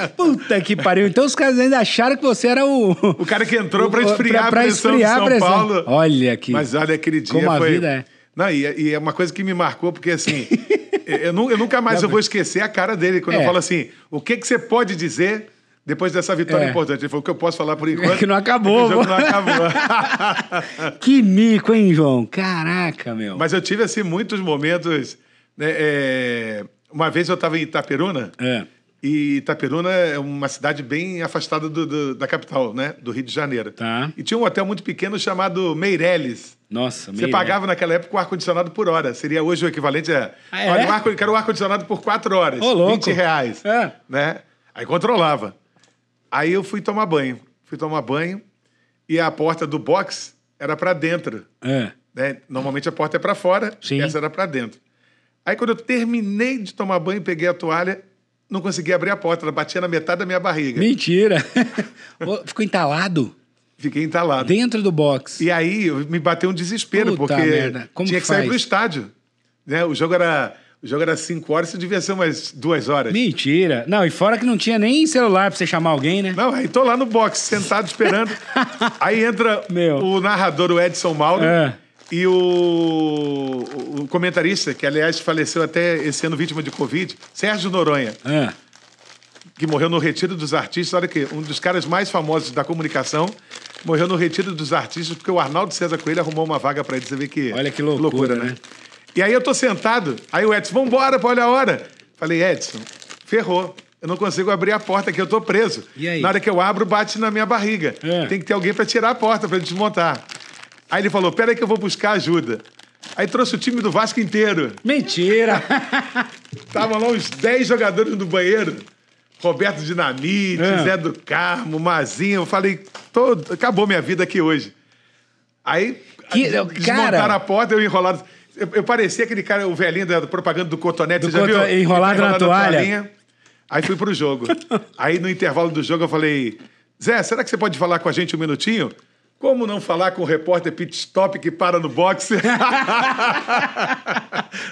[laughs] Puta que pariu. Então os caras ainda acharam que você era o. o cara que entrou pra O- esfriar pra- pra a pressão esfriar do São pressão. Paulo. Olha que- Mas olha, aquele dia como a foi... vida é. Não, e, e é uma coisa que me marcou, porque assim, [laughs] eu, eu nunca mais eu vou esquecer a cara dele quando É. eu falo assim, o que, que você pode dizer depois dessa vitória É. importante? Ele falou, o que eu posso falar por enquanto... que não acabou, é que o jogo pô. não acabou. [laughs] Que mico, hein, João? Caraca, meu. Mas eu tive, assim, muitos momentos... né, é, Uma vez eu estava em Itaperuna, É. e Itaperuna é uma cidade bem afastada do- do- da capital, né? Do Rio de Janeiro. Tá. E tinha um hotel muito pequeno chamado Meireles. Nossa, Você meio- pagava naquela época o ar-condicionado por hora. Seria hoje o equivalente a. Ah, é? Olha, o quero o ar-condicionado por quatro horas. Ô, louco. 20 reais. É. Né? Aí controlava. Aí eu fui tomar banho. Fui tomar banho e a porta do box era para dentro. É. Né? Normalmente a porta é para fora, Sim. essa era para dentro. Aí quando eu terminei de tomar banho, peguei a toalha, não consegui abrir a porta, ela batia na metade da minha barriga. Mentira. [laughs] Ficou entalado Fiquei entalado. dentro do box. E aí me bateu um desespero, Puta porque tinha que que sair pro estádio. Né? O jogo era. O jogo era 5 horas, isso devia ser umas duas horas. Mentira. Não, e fora que não tinha nem celular pra você chamar alguém, né? Não, aí tô lá no box, sentado esperando. [laughs] aí entra Meu. o narrador, o Edson Mauro, É. e o, o comentarista, que aliás faleceu até esse ano vítima de Covid, Sérgio Noronha, É. que morreu no Retiro dos Artistas. Olha aqui, um dos caras mais famosos da comunicação. Morreu no Retiro dos Artistas porque o Arnaldo César Coelho arrumou uma vaga para ele. Você vê que Olha que loucura, né? E aí eu tô sentado, aí o Edson, vambora, olha a hora. Falei, Edson, ferrou. Eu não consigo abrir a porta aqui, eu tô preso. E aí? Na hora que eu abro, bate na minha barriga. É. Tem que ter alguém para tirar a porta, para desmontar. Aí ele falou, peraí que eu vou buscar ajuda. Aí trouxe o time do Vasco inteiro. Mentira. [laughs] Estavam lá uns 10 jogadores no banheiro. Roberto Dinamite, É. Zé do Carmo, Mazinho. Eu falei, todo, acabou minha vida aqui hoje. Aí Que- des- cara- desmontaram a porta, eu enrolado. Eu, eu parecia aquele cara, o velhinho da propaganda do Cotonete, Do você já viu? enrolado na a toalha. toalhinha. Aí fui pro jogo. [laughs] Aí no intervalo do jogo eu falei, Zé, será que você pode falar com a gente um minutinho? Como não falar com o repórter pit stop que para no boxe? [laughs]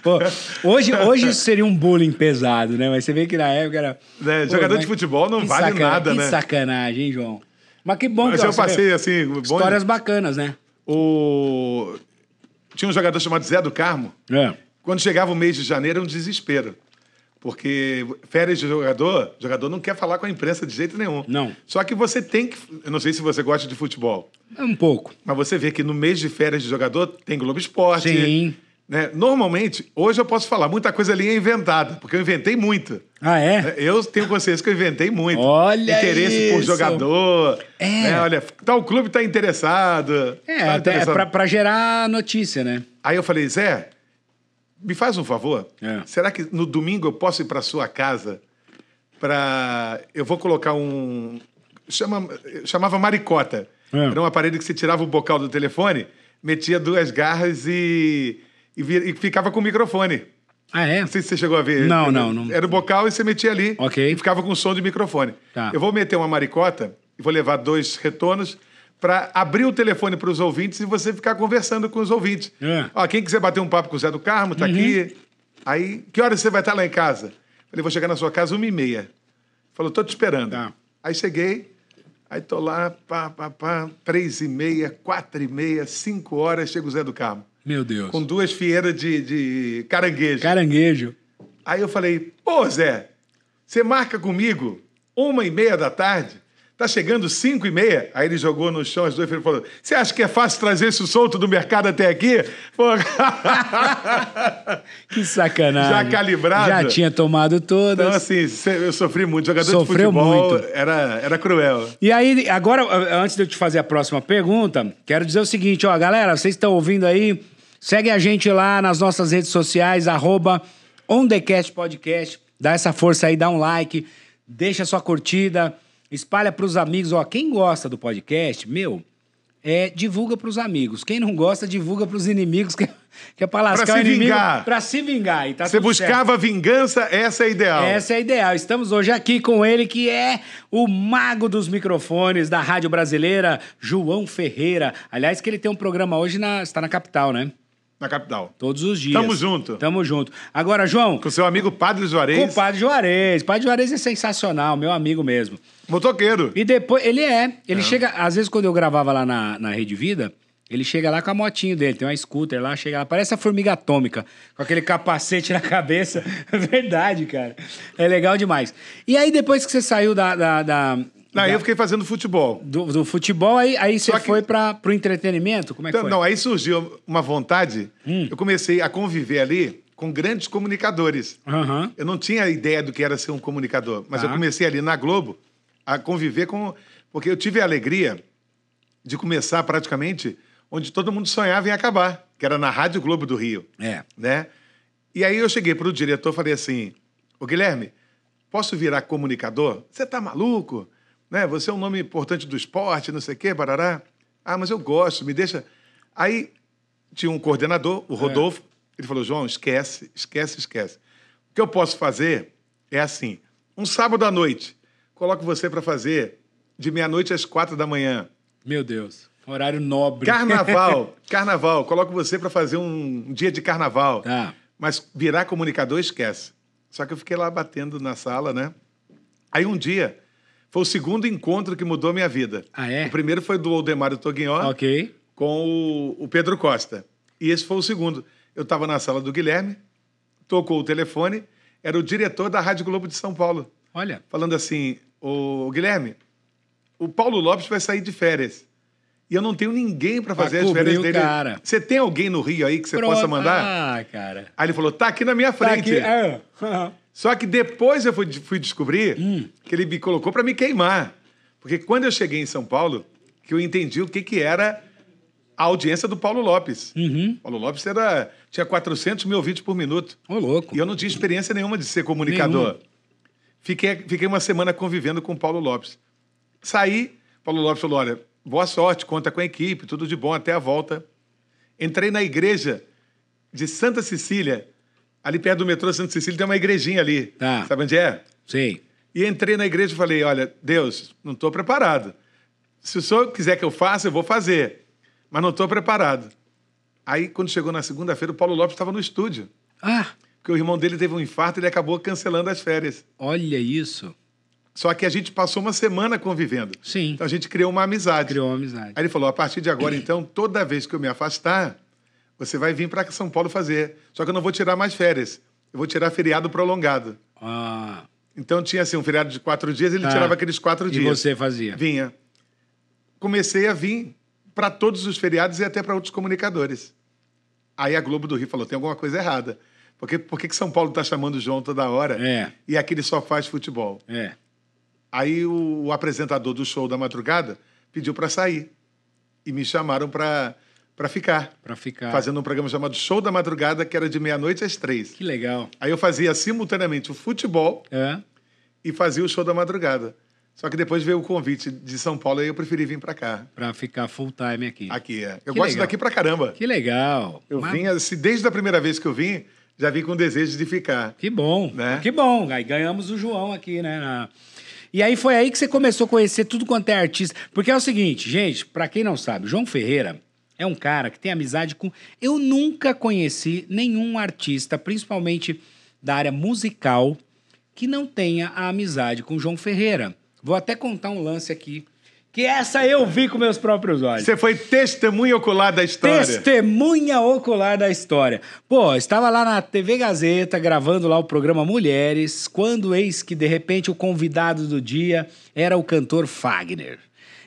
Pô, hoje, hoje seria um bullying pesado, né? Mas você vê que na época era. Pô, jogador mas de futebol não que vale sacana- nada, que né? sacanagem, hein, João? Mas que bom Mas que ó, eu você vê, passei assim, bom, Histórias bacanas, né? O... Tinha um jogador chamado Zé do Carmo. É. Quando chegava o mês de janeiro, era um desespero. Porque férias de jogador, jogador não quer falar com a imprensa de jeito nenhum. Não. Só que você tem que. Eu não sei se você gosta de futebol, Um pouco. mas você vê que no mês de férias de jogador tem Globo Esporte. Sim. Né? Normalmente, hoje eu posso falar, muita coisa ali é inventada, porque eu inventei muito. Ah, é? Eu tenho consciência que eu inventei muito. Olha Interesse por isso. jogador. É. né? Olha, tal clube está interessado. É, tá é interessado. pra, pra gerar notícia, né? Aí eu falei, Zé, me faz um favor. É. Será que no domingo eu posso ir para sua casa para eu vou colocar um chama chamava maricota. É. Era um aparelho que você tirava o bocal do telefone, metia duas garras e e, vi- e ficava com o microfone. Ah, é? Não sei se você chegou a ver. Não, não, não. Era o bocal e você metia ali. Ok. E ficava com som de microfone. Tá. Eu vou meter uma maricota e vou levar dois retornos para abrir o telefone para os ouvintes e você ficar conversando com os ouvintes. É. Uhum. Ó, quem quiser bater um papo com o Zé do Carmo, tá aqui. Aí, que horas você vai estar lá em casa? Falei, vou chegar na sua casa uma e meia. Falou, tô te esperando. Tá. Aí cheguei, aí tô lá, pá, pá, pá, três e meia, quatro e meia, cinco horas, chega o Zé do Carmo. Meu Deus. Com duas fieiras de, de caranguejo. Caranguejo. Aí eu falei, pô, Zé, você marca comigo uma e meia da tarde? Tá chegando 5 e meia. Aí ele jogou no chão as duas e falou: Você acha que é fácil trazer isso solto do mercado até aqui? Pô, [laughs] Que sacanagem. Já calibrado. Já tinha tomado todas. Então, assim, eu sofri muito. Jogador Sofreu de futebol muito. Era, era cruel. E aí, agora, antes de eu te fazer a próxima pergunta, quero dizer o seguinte, ó, galera, vocês estão ouvindo aí, segue a gente lá nas nossas redes sociais, arroba OnTheCast Podcast, dá essa força aí, dá um like, deixa sua curtida, espalha pros amigos, ó, quem gosta do podcast, meu, é, divulga pros amigos, quem não gosta, divulga pros inimigos, que, que é pra lascar Pra o se inimigo, vingar. pra se vingar, e tá Você tudo certo. buscava vingança, essa é a ideal. Essa é a ideal. Estamos hoje aqui com ele, que é o mago dos microfones da Rádio Brasileira, João Ferreira. Aliás, que ele tem um programa hoje, na, está na capital, né? Na capital. Todos os dias. Tamo junto. Tamo junto. Agora, João, Com seu amigo Padre com Juarez, o Padre Juarez. Padre Juarez é sensacional, meu amigo mesmo. motoqueiro. E depois, ele é. Ele chega, às vezes, quando eu gravava lá na, na Rede Vida, ele chega lá com a motinho dele, tem uma scooter lá, chega lá, parece a formiga atômica, com aquele capacete na cabeça. [laughs] Verdade, cara. É legal demais. E aí, depois que você saiu da. da, da- Aí da- eu fiquei fazendo futebol. do, do futebol, aí, aí você que- foi para pro entretenimento? Como é que Então, foi? não, aí surgiu uma vontade. Hum. Eu comecei a conviver ali com grandes comunicadores. Aham. Eu não tinha ideia do que era ser um comunicador, mas Tá. eu comecei ali na Globo a conviver com. Porque eu tive a alegria de começar praticamente onde todo mundo sonhava em acabar, que era na Rádio Globo do Rio. É. Né? E aí eu cheguei para o diretor e falei assim: Ô Guilherme, posso virar comunicador? Você tá maluco? Né? Você é um nome importante do esporte, não sei o quê, barará. Ah, mas eu gosto, me deixa. Aí tinha um coordenador, o Rodolfo, ele falou: João, esquece, esquece, esquece. O que eu posso fazer é assim: um sábado à noite, coloco você para fazer de meia-noite às quatro da manhã. Meu Deus. Horário nobre. Carnaval, [laughs] carnaval, coloco você para fazer um, um dia de carnaval. Tá. Mas virar comunicador, esquece. Só que eu fiquei lá batendo na sala, né? Aí um dia, foi o segundo encontro que mudou minha vida. Ah, é? O primeiro foi do Aldemário Toguinhó Ok. com o, o Pedro Costa. E esse foi o segundo. Eu estava na sala do Guilherme, tocou o telefone, era o diretor da Rádio Globo de São Paulo, Olha. falando assim: Ô Guilherme, o Paulo Lopes vai sair de férias. E eu não tenho ninguém para fazer as férias dele. cara. Você tem alguém no Rio aí que você Pronto. possa mandar? Ah, cara. Aí ele falou: tá aqui na minha Tá frente. aqui. [laughs] Ah. Só que depois eu fui, fui descobrir Hum. que ele me colocou para me queimar. Porque quando eu cheguei em São Paulo, que eu entendi o que, que era a audiência do Paulo Lopes. Uhum. Paulo Lopes era, tinha 400 mil ouvintes por minuto. Ô, louco. E eu não tinha experiência nenhuma de ser comunicador. Nenhuma. Fiquei, fiquei uma semana convivendo com o Paulo Lopes. Saí, Paulo Lopes falou: olha, boa sorte, conta com a equipe, tudo de bom até a volta. Entrei na igreja de Santa Cecília, ali perto do metrô Santa Cecília, tem uma igrejinha ali. Tá. Sabe onde é? Sei. E entrei na igreja e falei: olha, Deus, não estou preparado. Se o senhor quiser que eu faça, eu vou fazer. Mas não estou preparado. Aí, quando chegou na segunda-feira, o Paulo Lopes estava no estúdio. Ah, Porque o irmão dele teve um infarto e ele acabou cancelando as férias. olha isso. Só que a gente passou uma semana convivendo. Sim. Então a gente criou uma amizade. Criou uma amizade. Aí ele falou: a partir de agora, então, toda vez que eu me afastar, você vai vir para São Paulo fazer. Só que eu não vou tirar mais férias. Eu vou tirar feriado prolongado. Ah. Então tinha assim um feriado de quatro dias, ele Tá. tirava aqueles quatro E dias. você fazia? Vinha. Comecei a vir para todos os feriados e até para outros comunicadores. Aí a Globo do Rio falou: tem alguma coisa errada. Porque, por que que São Paulo está chamando o João toda hora É. e aqui ele só faz futebol? É. Aí o, o apresentador do show da madrugada pediu para sair. E me chamaram para ficar. Pra ficar. Fazendo um programa chamado Show da Madrugada, que era de meia-noite às três. Que legal. Aí eu fazia simultaneamente o futebol É. e fazia o show da madrugada. Só que depois veio o convite de São Paulo e eu preferi vir para cá. Pra ficar full time aqui. Aqui, é. Eu Que gosto legal. daqui pra caramba. Que legal. Eu Mas- vim, assim, desde a primeira vez que eu vim, já vim com desejo de ficar. Que bom, Né? que bom. Aí ganhamos o João aqui, né? na- E aí foi aí que você começou a conhecer tudo quanto é artista. Porque é o seguinte, gente, pra quem não sabe, João Ferreira é um cara que tem amizade com. Eu nunca conheci nenhum artista, principalmente da área musical, que não tenha a amizade com João Ferreira. Vou até contar um lance aqui Que essa eu vi com meus próprios olhos. Você foi testemunha ocular da história. Testemunha ocular da história. Pô, estava lá na TV Gazeta gravando lá o programa Mulheres, quando eis que de repente o convidado do dia era o cantor Fagner.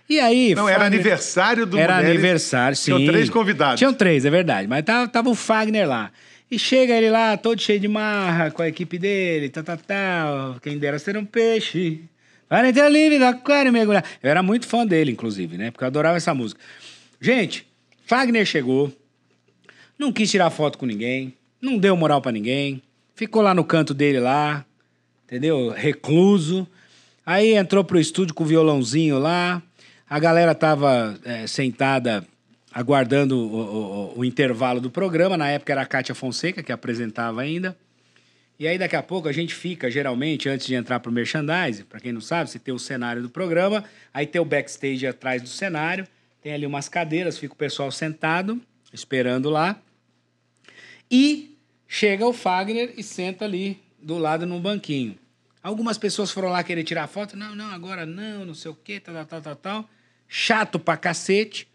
E aí. Não, era aniversário do Era Mulheres. aniversário, sim. Tinham três convidados. Tinham três, é verdade. Mas tava, tava o Fagner lá. E chega ele lá, todo cheio de marra, com a equipe dele, tal, tal, tal. Quem dera ser um peixe. Quarentena livre do aquário mergulhar. Eu era muito fã dele, inclusive, né? Porque eu adorava essa música. Gente, Fagner chegou, não quis tirar foto com ninguém, não deu moral pra ninguém, ficou lá no canto dele lá, entendeu? Recluso. Aí entrou pro estúdio com o violãozinho lá, a galera tava é, sentada aguardando o, o- o intervalo do programa. Na época era a Kátia Fonseca que apresentava ainda. E aí daqui a pouco a gente fica, geralmente, antes de entrar pro merchandising, para quem não sabe, você tem o cenário do programa, aí tem o backstage atrás do cenário, tem ali umas cadeiras, fica o pessoal sentado, esperando lá. E chega o Fagner e senta ali do lado num banquinho. Algumas pessoas foram lá querer tirar foto. Não, não, agora não, não sei o quê, tal, tal, tal, tal. Chato pra cacete.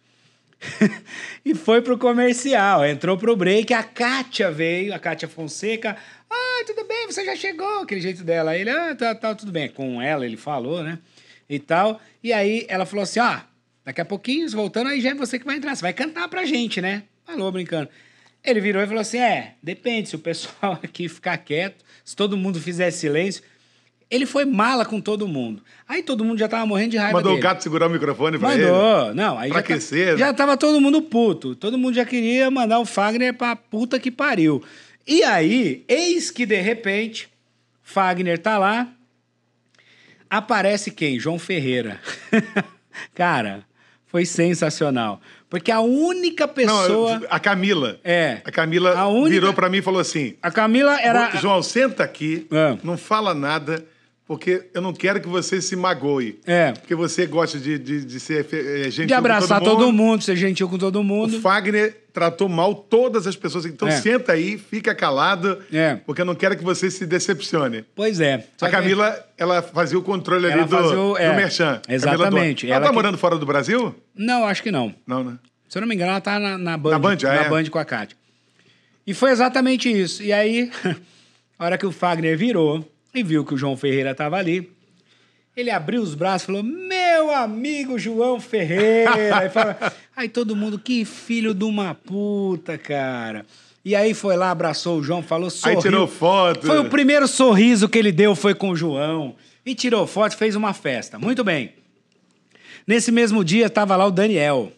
[laughs] e foi pro comercial. Entrou pro break, a Kátia veio, a Kátia Fonseca. Ah, tudo bem, você já chegou, aquele jeito dela. Aí Ele, ah, tá, tá, tudo bem. Com ela ele falou, né? E tal. E aí ela falou assim: ó, daqui a pouquinho, voltando, aí já é você que vai entrar. Você vai cantar pra gente, né? Falou brincando. Ele virou e falou assim: é, depende, se o pessoal [laughs] aqui ficar quieto, se todo mundo fizer silêncio. Ele foi mala com todo mundo. Aí todo mundo já tava morrendo de raiva Mandou dele. o gato segurar o microfone pra ele. Mandou, não, aí Pra já, tá- aquecer, já né? tava todo mundo puto. Todo mundo já queria mandar o Fagner pra puta que pariu. E aí, eis que de repente, Fagner tá lá, aparece quem? João Ferreira. [laughs] Cara, foi sensacional. Porque a única Não, pessoa. a Camila. É. A Camila A única- virou pra mim e falou assim: A Camila era. João, senta aqui, É. não fala nada, porque eu não quero que você se magoe. É. Porque você gosta de, de, de ser eh, gentil De abraçar com todo mundo. todo mundo, ser gentil com todo O mundo. Fagner tratou mal todas as pessoas. Então É. senta aí, fica calado, É. porque eu não quero que você se decepcione. Pois é. Só a que- Camila, ela fazia o controle ali Ela do, fazia o- é, do Merchan. Exatamente. Ela, Ela tá que- morando fora do Brasil? Não, acho que não. Não, né? Se eu não me engano, ela tá na, na Band. Na Band, ah, é? Band com a Kátia. E foi exatamente isso. E aí, [laughs] a hora que o Fagner virou e viu que o João Ferreira tava ali, ele abriu os braços e falou: Meu amigo João Ferreira. aí, fala- aí todo mundo, que filho de uma puta, cara. E aí foi lá, abraçou o João, falou sorriu. tirou foto. Foi o primeiro sorriso que ele deu, foi com o João. E tirou foto, fez uma festa. Muito bem. Nesse mesmo dia estava lá o Daniel.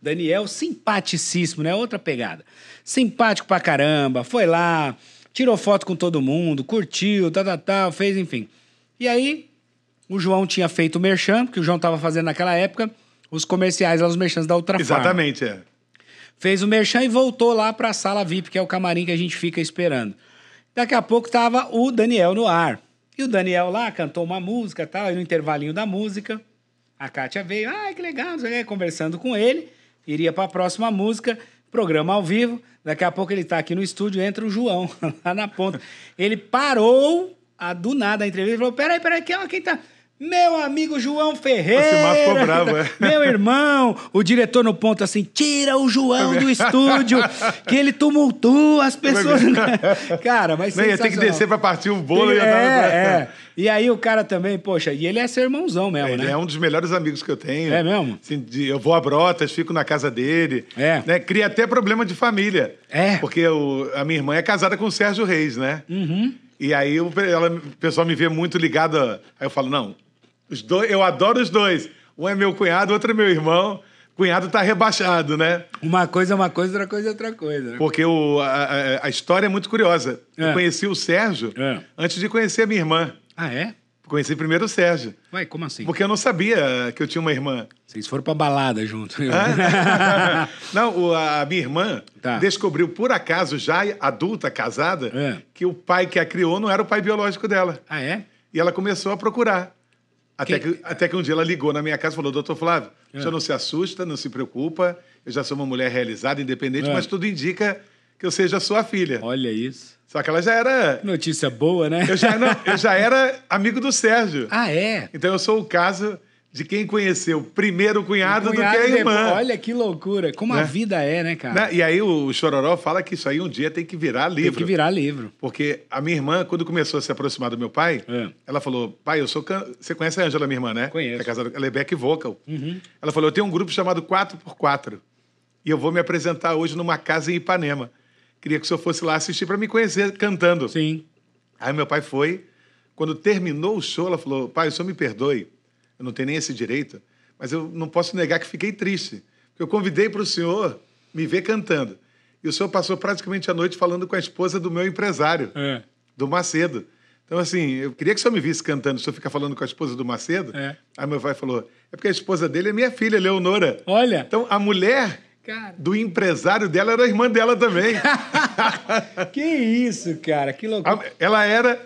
Daniel, simpaticíssimo, né? Outra pegada. Simpático pra caramba, foi lá, tirou foto com todo mundo, curtiu, tal, tal, tal, fez, enfim. E aí, o João tinha feito o merchan, que o João estava fazendo naquela época, os comerciais lá, os merchans da Ultra Farma. Exatamente, é. Fez o merchan e voltou lá pra sala VIP, que é o camarim que a gente fica esperando. Daqui a pouco tava o Daniel no ar. E o Daniel lá cantou uma música e tal, e no intervalinho da música, a Kátia veio, ai, que legal, conversando com ele, iria pra próxima música, programa ao vivo. Daqui a pouco ele tá aqui no estúdio, entra o João, [laughs] lá na ponta. Ele parou a, do nada a entrevista e falou: peraí, peraí, quem, ó, quem tá. Meu amigo João Ferreira. Ficou bravo, é. [laughs] Meu irmão, o diretor no ponto assim, tira o João do [laughs] estúdio, que ele tumultua as pessoas. [laughs] cara, mas Nem ia ter que descer pra partir o bolo é, e ia dar- é. E aí o cara também, poxa, e ele é seu irmãozão mesmo, Ele né? é um dos melhores amigos que eu tenho. É mesmo? Assim, de- eu vou a Brotas, fico na casa dele. É. Né? Cria até problema de família. É. Porque o- a minha irmã é casada com o Sérgio Reis, né? Uhum. E aí o, ela- o pessoal me vê muito ligado. a- Aí eu falo, não, os dois, eu adoro os dois. Um é meu cunhado, outro é meu irmão. Cunhado tá rebaixado, né? Uma coisa é uma coisa, outra coisa é outra coisa. né? Porque o, a, a- história é muito curiosa. É. Eu conheci o Sérgio É. antes de conhecer a minha irmã. Ah, é? Conheci primeiro o Sérgio. Ué, como assim? Porque eu não sabia que eu tinha uma irmã. Vocês foram pra balada junto. [laughs] Não, o- a minha irmã Tá. descobriu, por acaso, já adulta, casada, É. que o pai que a criou não era o pai biológico dela. ah, é? E ela começou a procurar. Até Que- que, até que um dia ela ligou na minha casa e falou: Doutor Flávio, É. o senhor não se assusta, não se preocupa. Eu já sou uma mulher realizada, independente, É. mas tudo indica que eu seja sua filha. Olha isso. Só que ela já era. Notícia boa, né? Eu já, não, eu já era amigo do Sérgio. Ah, é? Então eu sou o caso de quem conheceu primeiro o cunhado, Cunhado do que a depois- irmã. Olha que loucura. Como a Né? vida é, né, cara? Né? E aí o Chororó fala que isso aí um dia tem que virar livro. Tem que virar livro. Porque a minha irmã, quando começou a se aproximar do meu pai, É. ela falou: pai, eu sou. Can... Você conhece a Ângela, minha irmã, né? Conheço. Uhum. É casada... Ela é back vocal. Ela falou: eu tenho um grupo chamado 4x4 e eu vou me apresentar hoje numa casa em Ipanema. Queria que o senhor fosse lá assistir para me conhecer cantando. Sim. Aí meu pai foi. Quando terminou o show, ela falou: pai, o senhor me perdoe, eu não tenho nem esse direito, mas eu não posso negar que fiquei triste. Porque eu convidei para o senhor me ver cantando. E o senhor passou praticamente a noite falando com a esposa do meu empresário, É. do Macedo. Então, assim, eu queria que o senhor me visse cantando, o senhor fica falando com a esposa do Macedo. É. Aí meu pai falou: é porque a esposa dele é minha filha, Leonora. Olha. Então, a mulher Cara, do empresário dela era a irmã dela também. [laughs] que isso, cara. Que loucura. Ela era.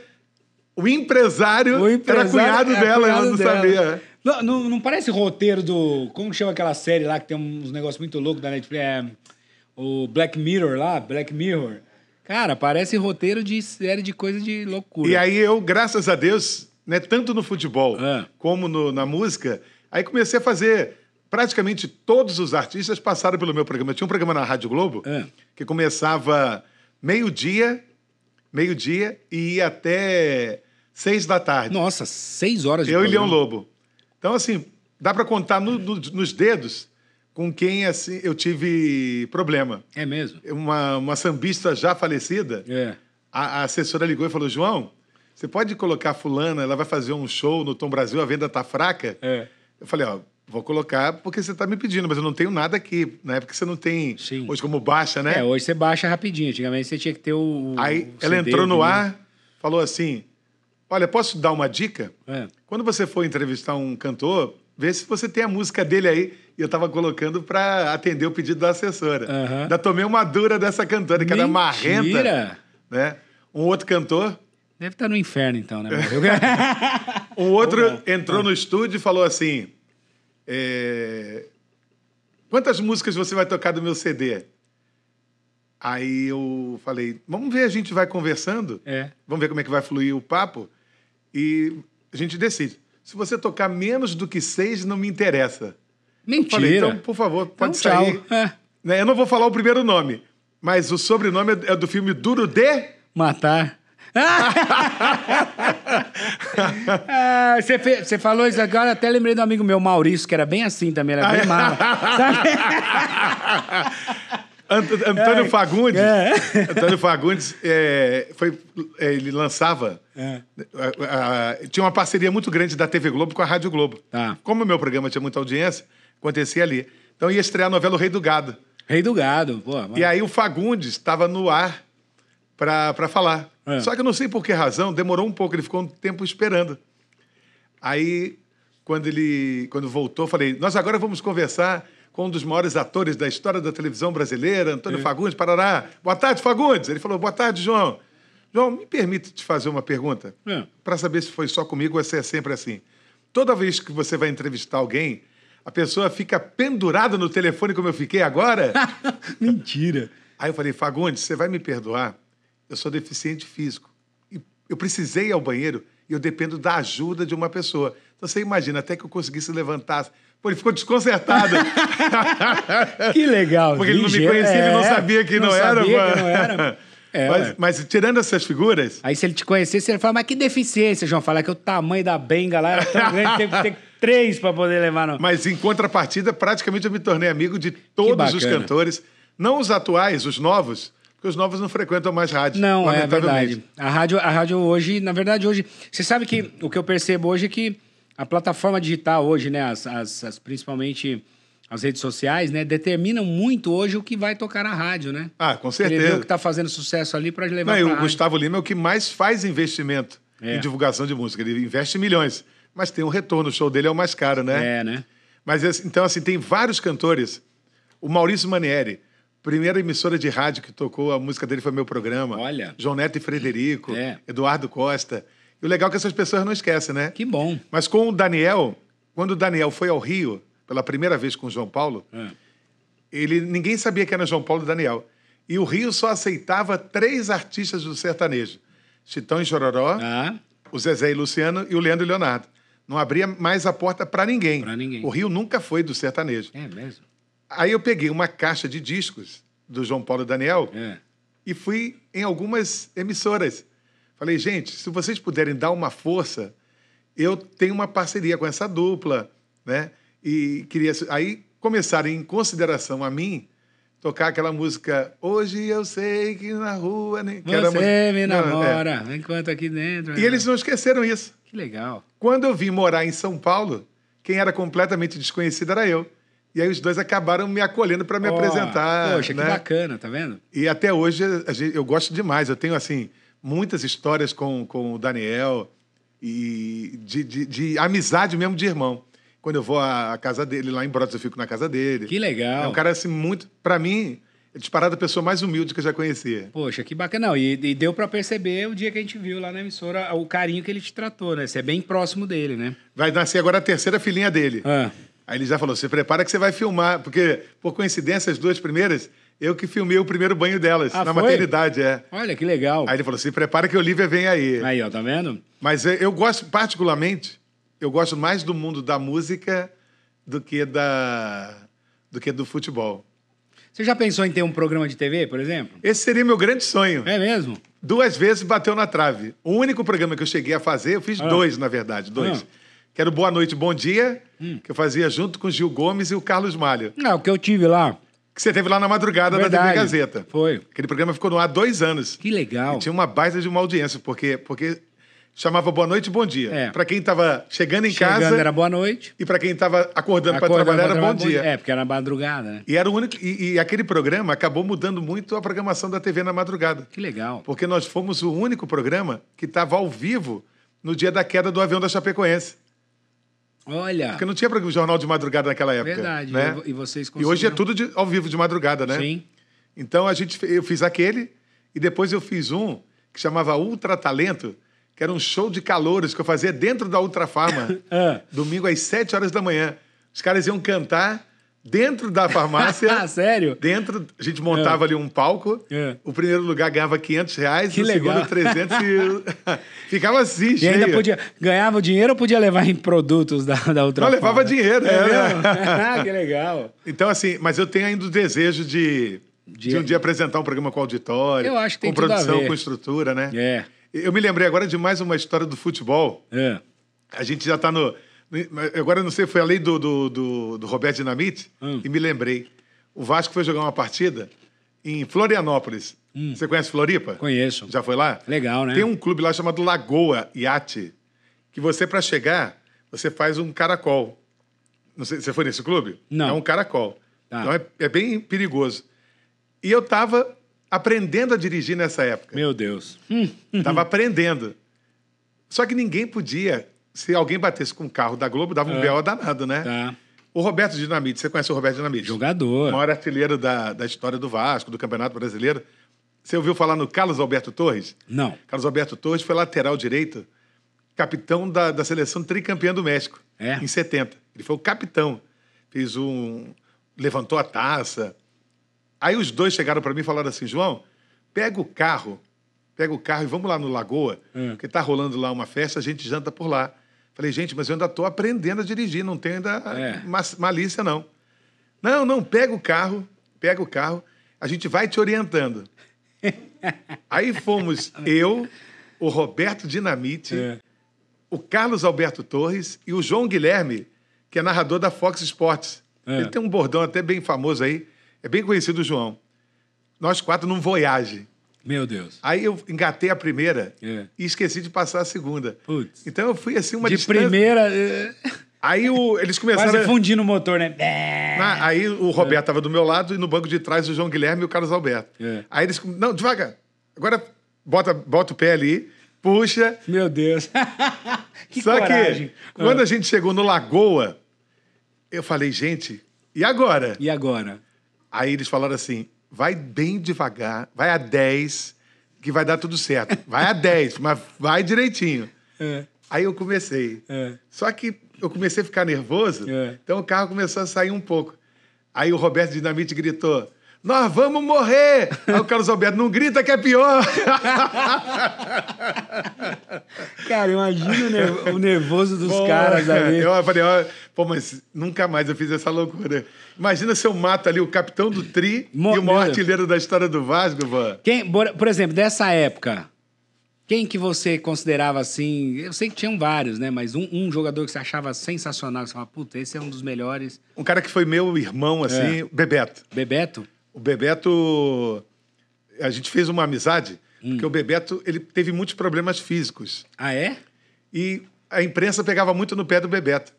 O empresário, O empresário era cunhado é dela, cunhado ela não dela. sabia. Não, não, não parece roteiro do. Como chama aquela série lá que tem uns negócios muito loucos da Netflix? É, o Black Mirror lá, Black Mirror. Cara, parece roteiro de série de coisa de loucura. E aí eu, graças a Deus, né, tanto no futebol É. como no- na música, aí comecei a fazer. Praticamente todos os artistas passaram pelo meu programa. Eu tinha um programa na Rádio Globo É. que começava meio-dia, meio-dia e ia até seis da tarde. Nossa, seis horas de Eu e Leão programa. Lobo. Então, assim, dá para contar no- no- nos dedos com quem assim eu tive problema. É mesmo? Uma, uma sambista já falecida, É. a, a assessora ligou e falou: João, você pode colocar fulana, ela vai fazer um show no Tom Brasil, a venda tá fraca? É. Eu falei, ó, vou colocar porque você tá me pedindo, mas eu não tenho nada aqui, né? Porque você não tem Sim. hoje como baixa, né? É, hoje você baixa rapidinho. Antigamente você tinha que ter o. Aí o ela CD, entrou no o ar, falou assim: Olha, posso dar uma dica? É. Quando você for entrevistar um cantor, vê se você tem a música dele aí. E eu estava colocando para atender o pedido da assessora. Aham. Ainda tomei uma dura dessa cantora, que era marrenta. Mentira! Né? Um outro cantor, Deve estar no inferno, então, né? [laughs] um outro entrou no estúdio e falou assim: é, Quantas músicas você vai tocar do meu CD? Aí eu falei: Vamos ver, a gente vai conversando. é. Vamos ver como é que vai fluir o papo e a gente decide. Se você tocar menos do que seis, não me interessa. Mentira. Falei, então, por favor, pode Então, sair. É. Né, Eu não vou falar o primeiro nome, mas o sobrenome é é do filme Duro de. Matar. [laughs] Ah, Você fe- você falou isso agora, até lembrei do amigo meu, Maurício, que era bem assim também, era bem mala. Sabe? [laughs] Ant- Antônio É. Fagundes. É. [laughs] Antônio Fagundes é, foi, é, ele lançava. É. a- a- tinha uma parceria muito grande da TV Globo com a Rádio Globo. Tá. Como o meu programa tinha muita audiência, acontecia ali. Então ia estrear a novela O Rei do Gado. Rei do gado, pô. E aí o Fagundes estava no ar para falar. Só que eu não sei por que razão, demorou um pouco, ele ficou um tempo esperando. Aí, quando ele quando voltou, falei: Nós agora vamos conversar com um dos maiores atores da história da televisão brasileira, Antônio Fagundes, Parará. Boa tarde, Fagundes. Ele falou: Boa tarde, João. João, me permite te fazer uma pergunta? É. Para saber se foi só comigo ou se é sempre assim. Toda vez que você vai entrevistar alguém, a pessoa fica pendurada no telefone como eu fiquei agora? [laughs] Mentira. Aí eu falei, Fagundes, você vai me perdoar? Eu sou deficiente físico. E eu precisei ir ao banheiro e eu dependo da ajuda de uma pessoa. Então você imagina, até que eu conseguisse levantar. Pô, ele ficou desconcertado. [laughs] Que legal. Porque ele não me conhecia, ele não É, sabia que não, era. sabia mano. que não era. É, mas, mas tirando essas figuras, Aí se ele te conhecesse, ele fala, mas que deficiência, João. Falar que o tamanho da benga lá era tão [laughs] grande, teve que ter três pra poder levar no... mas em contrapartida, praticamente eu me tornei amigo de todos os cantores. Não os atuais, os novos, porque os novos não frequentam mais rádio. Não, é verdade. A rádio, a rádio hoje, na verdade, hoje. Você sabe que o que eu percebo hoje é que a plataforma digital hoje, né? As, as- as- principalmente as redes sociais, né? Determinam muito hoje o que vai tocar na rádio, né? Ah, com Ele vê certeza. o que tá fazendo sucesso ali para levar Não, e o rádio. Gustavo Lima é o que mais faz investimento É. em divulgação de música. Ele investe milhões, mas tem um retorno. O show dele é o mais caro, né? É, né? Mas então, assim, tem vários cantores. O Maurício Manieri, primeira emissora de rádio que tocou a música dele foi meu programa. Olha. João Neto e Frederico, É. Eduardo Costa. E o legal é que essas pessoas não esquecem, né? Que bom. Mas com o Daniel, quando o Daniel foi ao Rio pela primeira vez com o João Paulo, É. ele ninguém sabia que era João Paulo e Daniel. E o Rio só aceitava três artistas do sertanejo: Chitão e Chororó, Ah, o Zezé e Luciano e o Leandro e Leonardo. Não abria mais a porta para ninguém. Pra ninguém. O Rio nunca foi do sertanejo. É mesmo? Aí eu peguei uma caixa de discos do João Paulo e Daniel É. e fui em algumas emissoras. Falei, gente, se vocês puderem dar uma força, eu tenho uma parceria com essa dupla, né? E queria. Aí começaram, em consideração a mim, tocar aquela música Hoje eu sei que na rua. Nem... que Você me Não, é. namora, enquanto aqui dentro. E eles não esqueceram isso. Que legal. Quando eu vim morar em São Paulo, quem era completamente desconhecido era eu. E aí os dois acabaram me acolhendo para me Ó, apresentar. Poxa, né? que bacana, tá vendo? E até hoje eu gosto demais. Eu tenho assim muitas histórias com, com o Daniel e de, de, de amizade mesmo de irmão. Quando eu vou à casa dele, lá em Brotas, eu fico na casa dele. Que legal. É um cara assim muito, para mim, é disparado a pessoa mais humilde que eu já conhecia. Poxa, que bacana. Não, e, e deu pra perceber o dia que a gente viu lá na emissora o carinho que ele te tratou, né? Você é bem próximo dele, né? Vai nascer agora a terceira filhinha dele. Ah, Aí ele já falou: se prepara que você vai filmar, porque, por coincidência, as duas primeiras, eu que filmei o primeiro banho delas, Ah, na foi? maternidade, é. olha que legal. Aí ele falou: se prepara que a Olivia vem aí. Aí, ó, tá vendo? Mas eu gosto, particularmente, eu gosto mais do mundo da música do que da do que do futebol. Você já pensou em ter um programa de TV, por exemplo? Esse seria meu grande sonho. É mesmo? Duas vezes bateu na trave. O único programa que eu cheguei a fazer, eu fiz Ah. dois, na verdade, dois. Ah. Hum. Que era o Boa Noite, Bom Dia, que eu fazia junto com o Gil Gomes e o Carlos Malho. Não, o que eu tive lá. Que você teve lá na madrugada da Verdade. TV Gazeta. Foi. Aquele programa ficou no ar dois anos. Que legal. E tinha uma baita de uma audiência, porque, porque chamava Boa Noite, Bom Dia. É. Para quem estava chegando em Chegando casa era boa noite. e para quem estava acordando para trabalhar era Bom Dia. É, porque era madrugada, né? E era o único e, e aquele programa acabou mudando muito a programação da TV na madrugada, Que legal. porque nós fomos o único programa que estava ao vivo no dia da queda do avião da Chapecoense, Olha. porque não tinha jornal de madrugada naquela época, Verdade. né? E vocês E hoje é conseguiram- tudo de- ao vivo de madrugada, né? Sim. Então a gente, eu fiz aquele e depois eu fiz um que chamava Ultra Talento, que era um show de calouros que eu fazia dentro da Ultra Farma, [laughs] Ah. domingo às 7 horas da manhã. Os caras iam cantar dentro da farmácia. Ah, [laughs] sério? Dentro, a gente montava ali um palco. É. O primeiro lugar ganhava 500 reais, Que o legal. segundo 300 e... [laughs] Ficava assim, E cheio. ainda podia. Ganhava dinheiro ou podia levar em produtos da, da outra Não, levava dinheiro, É é, né? Ah, [laughs] que legal. Então, assim, mas eu tenho ainda o desejo de, de... De- um dia apresentar um programa com auditório. Eu acho que tem com produção, com estrutura, né? É. Eu me lembrei agora de mais uma história do futebol. É. A gente já está no. Agora não sei, foi a lei do, do, do, do Roberto Dinamite, Hum. e me lembrei. O Vasco foi jogar uma partida em Florianópolis. Você conhece Floripa? Hum. Conheço. Já foi lá? Legal, né? Tem um clube lá chamado Lagoa Iate, que você, para chegar, você faz um caracol. Não sei, você foi nesse clube? Não. É um caracol. Tá. Então é, é bem perigoso. E eu estava aprendendo a dirigir nessa época. Meu Deus. Hum. Estava aprendendo. Só que ninguém podia. Se alguém batesse com o carro da Globo, dava um B.O. danado, né? Tá. O Roberto Dinamite, você conhece o Roberto Dinamite? Jogador. Maior artilheiro da, da história do Vasco, do Campeonato Brasileiro. Você ouviu falar no Carlos Alberto Torres? Não. Carlos Alberto Torres foi lateral direito, capitão da, da seleção tricampeã do México, É? em 70. Ele foi o capitão. Fez um. levantou a taça. Aí os dois chegaram para mim e falaram assim: João, pega o carro, pega o carro e vamos lá no Lagoa, Hum. porque tá rolando lá uma festa, a gente janta por lá. Falei, gente, mas eu ainda estou aprendendo a dirigir, não tenho ainda É. ma- malícia, não. Não, não, pega o carro, pega o carro, a gente vai te orientando. [laughs] Aí fomos eu, o Roberto Dinamite, É. o Carlos Alberto Torres e o João Guilherme, que é narrador da Fox Sports. É. Ele tem um bordão até bem famoso aí, é bem conhecido o João. Nós quatro num Voyage. Meu Deus. Aí eu engatei a primeira É. e esqueci de passar a segunda. Putz. Então eu fui assim uma De distância. primeira. eh, Aí o- eles começaram. Quase a- fundindo o motor, né? Na- aí o Roberto estava do meu lado e no banco de trás o João Guilherme e o Carlos Alberto. É. Aí eles. Não, devagar. Agora bota, bota o pé ali, puxa. Meu Deus. [laughs] que Só coragem. que quando Ah. a gente chegou no Lagoa, eu falei, gente, e agora? E agora? Aí eles falaram assim: vai bem devagar, vai a 10, que vai dar tudo certo. Vai a 10, [laughs] mas vai direitinho. É. Aí eu comecei. É. Só que eu comecei a ficar nervoso, É. então o carro começou a sair um pouco. Aí o Roberto Dinamite gritou: Nós vamos morrer! [laughs] Aí o Carlos Alberto, não grita que é pior! Cara, imagina o, nerv- o nervoso dos caras ali. Eu falei, ó, pô, mas nunca mais eu fiz essa loucura. Imagina se eu mato ali o capitão do Tri Mo- e o maior artilheiro da história do Vasco, Van. Quem, por por exemplo, dessa época, quem que você considerava assim? Eu sei que tinham vários, né? Mas um, um jogador que você achava sensacional, que você falava, puta, esse é um dos melhores. Um cara que foi meu irmão, assim, É. Bebeto. Bebeto? O Bebeto, a gente fez uma amizade, Hum. porque o Bebeto, ele teve muitos problemas físicos. Ah, é? E a imprensa pegava muito no pé do Bebeto.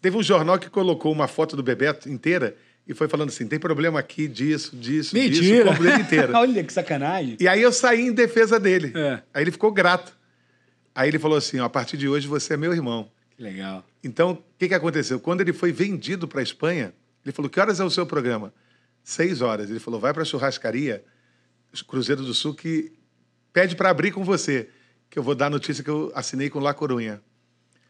Teve um jornal que colocou uma foto do Bebeto inteira e foi falando assim: tem problema aqui disso, disso, disso, Mentira! o corpo dele inteiro. [laughs] Olha que sacanagem. E aí eu saí em defesa dele. É. Aí ele ficou grato. Aí ele falou assim: ó, a partir de hoje você é meu irmão. Que legal. Então, o que, que aconteceu? Quando ele foi vendido para a Espanha, ele falou: que horas é o seu programa? Seis horas. Ele falou: vai para a churrascaria, Cruzeiro do Sul, que pede para abrir com você, que eu vou dar a notícia que eu assinei com La Corunha.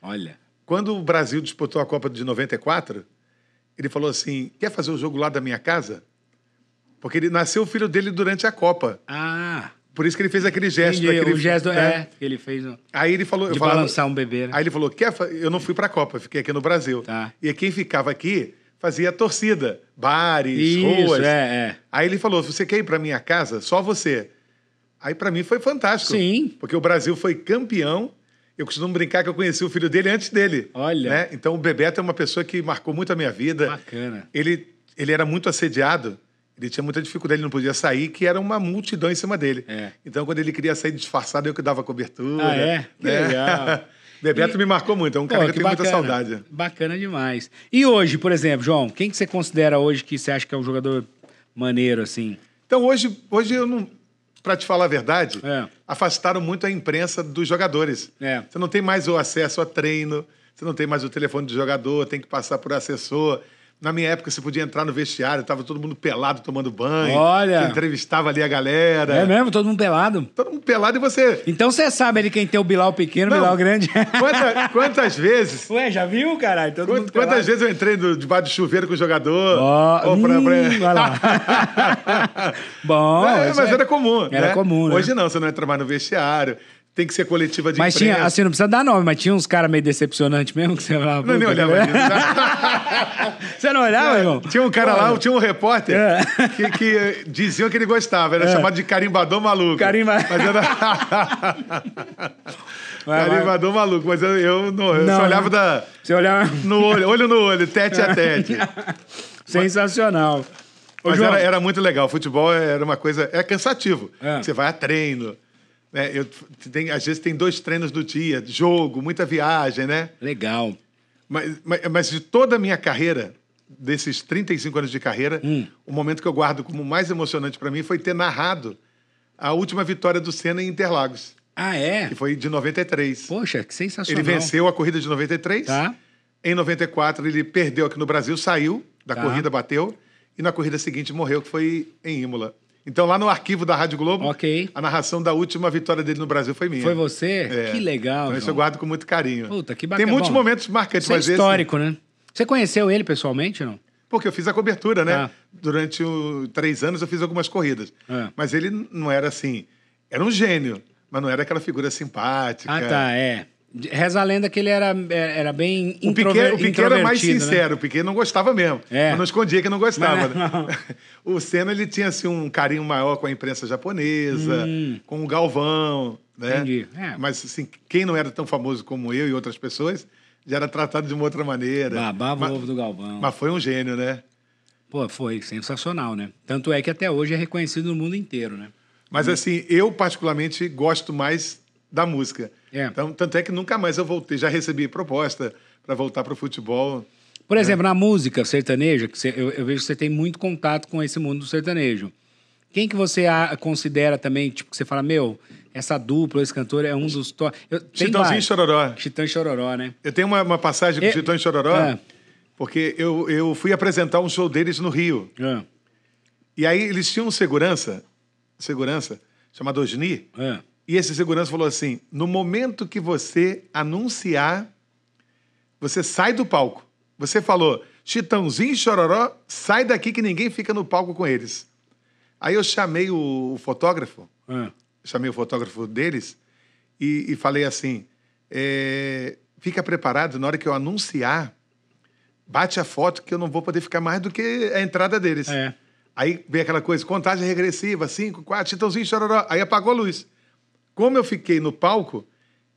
Olha. Quando o Brasil disputou a Copa de 94, ele falou assim: quer fazer o jogo lá da minha casa? Porque ele nasceu o filho dele durante a Copa. Ah, Por isso que ele fez aquele gesto. entendi. daquele- o gesto né? é que ele fez Aí ele falou, eu de falava- balançar um bebê. né? Aí ele falou: Quer fa-" eu não fui para a Copa, fiquei aqui no Brasil. Tá. E quem ficava aqui fazia a torcida, bares, Isso, ruas. é, é. Aí ele falou: Você quer ir para minha casa? Só você. Aí para mim foi fantástico. Sim. Porque o Brasil foi campeão. Eu costumo brincar que eu conheci o filho dele antes dele. Olha. né? Então o Bebeto é uma pessoa que marcou muito a minha vida. Bacana. Ele, ele era muito assediado. Ele tinha muita dificuldade, ele não podia sair, que era uma multidão em cima dele. É. Então, quando ele queria sair disfarçado, eu que dava cobertura. Ah, é? Que né? legal. [laughs] Bebeto E- me marcou muito, é um cara Pô, que eu tenho muita saudade. Bacana demais. E hoje, por exemplo, João, quem que você considera hoje que você acha que é um jogador maneiro, assim? Então, hoje, hoje eu não. Para te falar a verdade, É. afastaram muito a imprensa dos jogadores. É. Você não tem mais o acesso a treino, você não tem mais o telefone do jogador, tem que passar por assessor. Na minha época, você podia entrar no vestiário, tava todo mundo pelado tomando banho. Olha! Você entrevistava ali a galera. É, mesmo? Todo mundo pelado? Todo mundo pelado e você. Então você sabe ali quem tem o Bilal pequeno, o. Bilal grande. [laughs] Quanta- quantas vezes. Ué, já viu, caralho? Todo Quant- mundo Quantas pelado. vezes eu entrei no, debaixo do chuveiro com o jogador? Ó, Ou pra- hum, pra- olha lá. [laughs] Bom, É, mas é- era comum. Era né? comum, né? Hoje não, você não entra mais no vestiário, tem que ser coletiva de Mas imprensa. tinha, assim, não precisa dar nome, mas tinha uns caras meio decepcionantes mesmo que você falava. Não, nem olhava né? nisso. [laughs] Você não olhava, irmão? Tinha um cara lá, tinha um repórter É. que, que diziam que ele gostava. Era chamado de carimbador maluco. Carimba- Mas era... Vai, [laughs] vai. [laughs] carimbador maluco. Mas eu, eu não, eu Não, só não. olhava da, Você olhava. no olho, olho no olho, tete a tete. Sensacional. Ô, Mas João, era, era muito legal. Futebol era uma coisa. É cansativo. É. Você vai a treino. Né? Eu, tem, às vezes tem dois treinos do dia, jogo, muita viagem, né? Legal. Mas, mas, mas de toda a minha carreira, desses 35 anos de carreira, Hum. o momento que eu guardo como mais emocionante para mim foi ter narrado a última vitória do Senna em Interlagos, Ah, é? que foi de 93. Poxa, que sensacional. Ele venceu a corrida de 93. Tá. Em 94, ele perdeu aqui no Brasil, saiu da Tá. corrida, bateu. E na corrida seguinte morreu, que foi em Imola. Então, lá no arquivo da Rádio Globo, Ok. a narração da última vitória dele no Brasil foi minha. Foi você? É. Que legal. Então, isso eu guardo com muito carinho. Puta, que bacana. Tem muitos Bom, momentos marcantes, Isso é mas esse- histórico, né? Você conheceu ele pessoalmente ou não? Porque eu fiz a cobertura, né? Ah. Durante o- três anos eu fiz algumas corridas. Ah. Mas ele não era assim. Era um gênio, mas não era aquela figura simpática. Ah, tá, é. Reza a lenda que ele era, era bem O Piquet, o Piquet era mais né? sincero, o Piquet não gostava mesmo. É. Mas não escondia que não gostava. Né? não. [laughs] o Senna ele tinha assim, um carinho maior com a imprensa japonesa, com o Galvão. Né? Hum. Entendi. É. Mas assim, quem não era tão famoso como eu e outras pessoas já era tratado de uma outra maneira. Babava o ovo do Galvão. mas foi um gênio, né? Pô, foi sensacional, né? Tanto é que até hoje é reconhecido no mundo inteiro, né? Mas assim, eu particularmente gosto mais da música. É. Então, tanto é que nunca mais eu voltei. Já recebi proposta para voltar para o futebol. Por exemplo, na música sertaneja, que você- eu, eu vejo que você tem muito contato com esse mundo do sertanejo. Quem que você a- considera também, tipo, que você fala, meu, essa dupla, esse cantor é um dos... To... Eu, Chitãozinho e. Chororó. Chitão e Chororó, né? Eu tenho uma, uma passagem com É- o Chitão e Chororó, É. porque eu, eu fui apresentar um show deles no Rio. É, E aí eles tinham um segurança, segurança, chamado Osni, é. E esse segurança falou assim: no momento que você anunciar, você sai do palco. Você falou, Chitãozinho e Chororó, sai daqui que ninguém fica no palco com eles. Aí eu chamei o, fotógrafo, é. chamei o fotógrafo deles, e, e falei assim: é, fica preparado, na hora que eu anunciar, bate a foto que eu não vou poder ficar mais do que a entrada deles. É. Aí veio aquela coisa, contagem regressiva, 5, 4, Chitãozinho, chororó. Aí apagou a luz. Como eu fiquei no palco,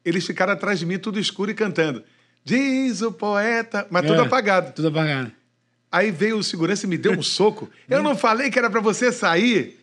eles ficaram atrás de mim, tudo escuro e cantando. Diz o poeta, mas tudo É, apagado. Tudo apagado. Aí veio o segurança e me deu um soco. [laughs] Eu não falei que era pra você sair.